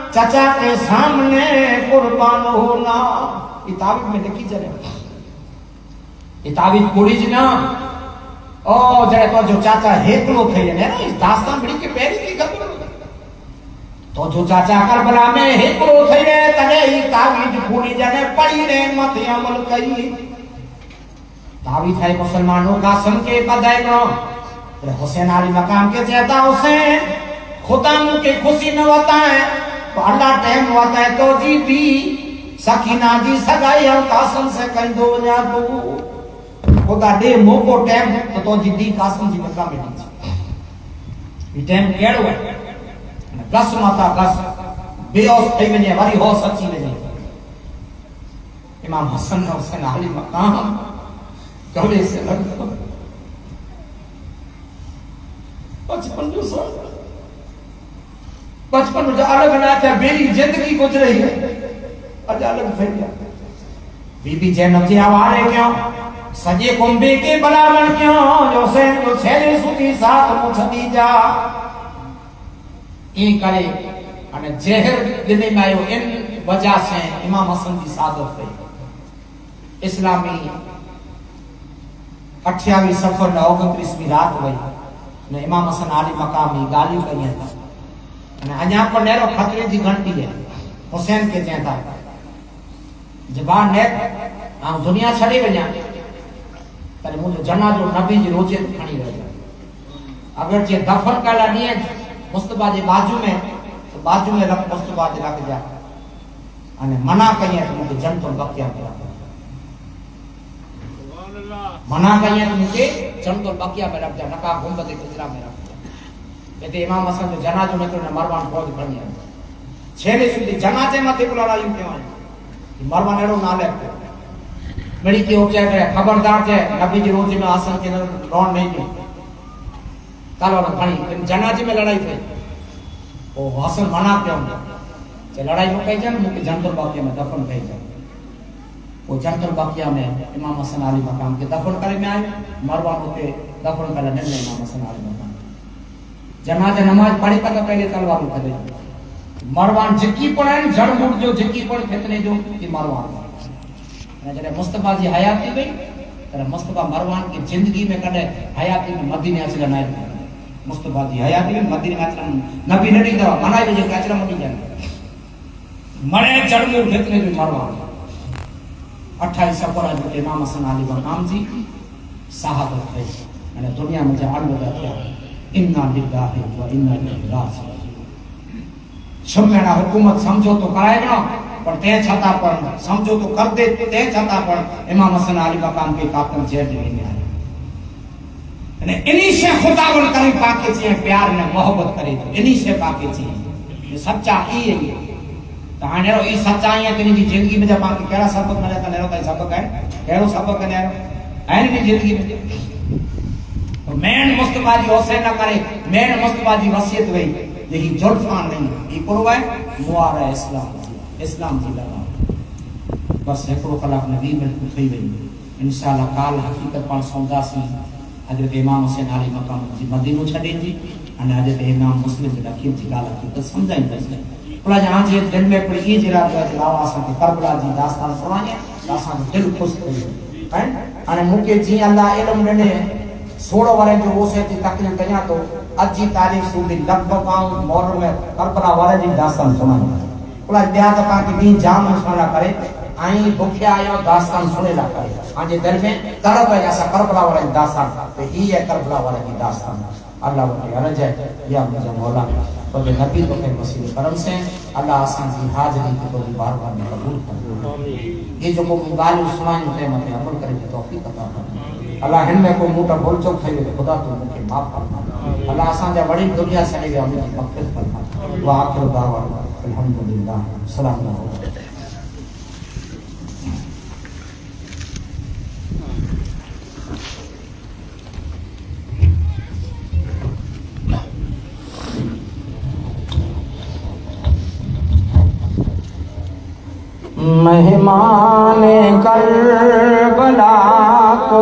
چچا کے سامنے قربان ہونا۔ یہ تعبیر میں لکھی جرے یہ تعبیر پوری جی جنا او جڑے تو جو چاچا ہیکلو تھے جنے نا، اس داستان بڑی کے پیری کی گل۔ تو جو چاچا کربلا میں ہیکلو تھے جنے تنے ہی تعبیر پوری جنے پڑی نے مت عمل کئی۔ تعبیر ہے مسلمانوں کا سن کے پدائے گا حسین علی مقام کے جیتا حسین، خدا کے خوشی نہ ہوتا ہے پہلا ٹائم ہوتا ہے تو جی بھی سکینہ جی سگائی ہم قاسم سے کہیں دو جا تو خدا دے مو کو ٹائم تو تو جی دی قاسم جی مکہ میں دی یہ ٹائم کیڑ ہوئے گس ماتا گس بے اوس تھی ونے وری ہو سچی ونے امام حسن حسین علی مقام جوڑے سے لگ پچپن جو سو بچپن مجھے الگ نہ کیا میری زندگی رہی ہے اج الگ تھئی گیا۔ بی بی جنم جی آوارے کیوں سجے کنبے کے بلاون کیوں جو سین جو چھلے سودی ساتھ مو چھدی جا۔ یہ کرے، انے جہر دلے میں آئے ان وجہ سے امام حسن کی سعادت ہوئی۔ اسلامی اٹھیاوی سفر نہ اوگتریسویں رات ہوئی۔ امام حسن عالی مقامی گالی کریں تھا اجا پر نیرو خطرے جی گھنٹی ہے۔ حسین کے چینتا ہے جب آن نیر آن دنیا چھڑی وجا پر مجھے جنہ جو نبی جی روچے کھنی کھڑی وجا اگر جی دفن کا لانی ہے مصطبہ جی باجو میں، تو باجو میں رکھ مصطبہ جی رکھ جا۔ انے منع کہیں تو مجھے جن تو بکیا پر منع کہیں تو مجھے جن تو بکیا میں رکھ جا۔ نکاح گمبت کچرا میں رکھ એટલે ઇમામ હસનનું જનાજો નીકળ્યું મરવાનું ફોજ ભણી છેલ્લે સુધી જનાજેમાંથી બોલાવાયું કહેવાય મરવાનું એનું ના લે میری کی اوچے ہے خبردار ہے نبی کی روزی میں آسان کے اندر رون نہیں کی کل والا پانی جنازے میں لڑائی تھی وہ حسن منع کیا ہوں کہ لڑائی میں کہی جائے مجھے جنت الباقیہ میں دفن کہی جائے وہ جنت الباقیہ میں امام حسن علی مقام کے دفن کرے میں آئے مروان ہوتے دفن کرے میں امام حسن علی مقام جنازے نماز پڑھی تک پہلے تلوار کھلے مروان جکی پڑھن جڑ مڑ جو جکی پڑھ فتنے جو کہ مروان۔ جڑے مصطفیٰ جی حیاتی تھی گئی تر مصطفیٰ مروان کی جندگی میں کڑے حیاتی میں مدینہ مدینے نائے نہ مصطفیٰ جی حیات میں مدینے اچلا نبی نڈی دوا منائی منا بھی جو اچلا مدی جان مرے جڑ مڑ فتنے جو مروان۔ اٹھائی سفر جو امام حسن علی برہام جی صحابت ہے دنیا مجھے جو عالم تھا حکومت سمجھو تو کرائے گا، پر تے چھتا پر سمجھو تو کر دے، تے چھتا پر امام حسن علی کا کام کے کام پر جہر دیگی نہیں آئے۔ یعنی انہیں سے خدا بل کریں پاکے چیئے، پیار میں محبت کریں۔ تو انہیں سے پاکے چیئے۔ یہ سچا ہی ہے یہ۔ تہاں نیرو یہ سچا ہی ہے تو نہیں جی جنگی میں جا پاکے کہہ رہا سبک ملے تا نیرو تا یہ سبک ہے کہہ رہا سبک ہے نیرو جنگی میں۔ جنگی اور مین مصطفیٰ جی حسین نہ کرے، مین مصطفیٰ جی وسیعت ہوئی یہی جرفان نہیں، یہ پروہ ہے؟ موارہ اسلام جی، اسلام جی لگا۔ بس ایک ہکڑو خلاف نبی میں تھی وئی انشاءاللہ کال حقیقت پر سوندہ سی حضرت امام حسین علی مقام جی مدینو چھڈے جی۔ ان حضرت امام مسلم جی لکیم جی لالا کی تو حقیقت سمجھائیں پئی پڑا جہاں جی دن میں پڑی یہ جرا دا جلاوا جی، آسان کے کربلا جی داستان سنانے داستان دل خوش تھئی ہیں؟ ان مکہ جی اللہ علم رنے سوڑو والے جو وہ سے تھی تقریر کیا تو اجی تاریخ سوڑی لگ بکاؤں مورو میں کربلا والے جی داستان سنائیں اولا دیا تو کہا کی بین جام سننا کرے آئیں بھکھے آیا داستان سنے لگ کرے۔ آج دل میں تڑپ ہے جیسا کربلا والے جی داستان تو ہی ہے کربلا والے جی داستان۔ اللہ وقت عرج ہے یا مجھے مولا تو بے نبی تو کہیں مسیح کرم سے۔ اللہ آسان کی حاضری کی تو بھی بار بار میں قبول کرے یہ جو کو گالی سنائیں ہوتے ہیں مطلب عمل کرے توفیق عطا فرمائے۔ اللہ ہن میں کو موٹا بول چوک تھے گئے خدا تو مکھے معاف کرنا اللہ آسان جا بڑی دنیا سے آئے گئے ہمیں مغفر کرنا تو آخر دعوار الحمدللہ۔ سلام اللہ علیہ مہمان کربلا کو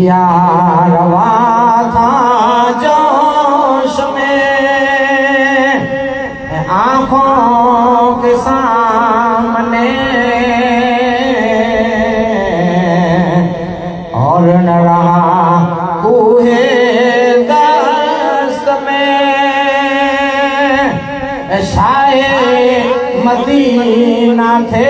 دریا تھا جوش میں آنکھوں کے سامنے اور نہ رہا دست میں؟ شاہ مدینہ تھے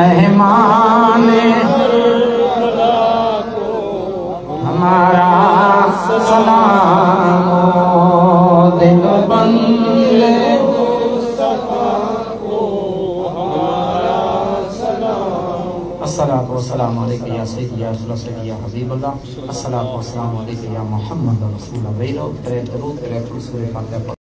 مہمان ہمارا سلام دل بند السلام علیکم یا سید، یا رسول سیدی یا حبیب اللہ۔ السلام علیکم یا محمد رسول اللہ۔ بیلو ترے درود ترے درود فاتح فاتحہ۔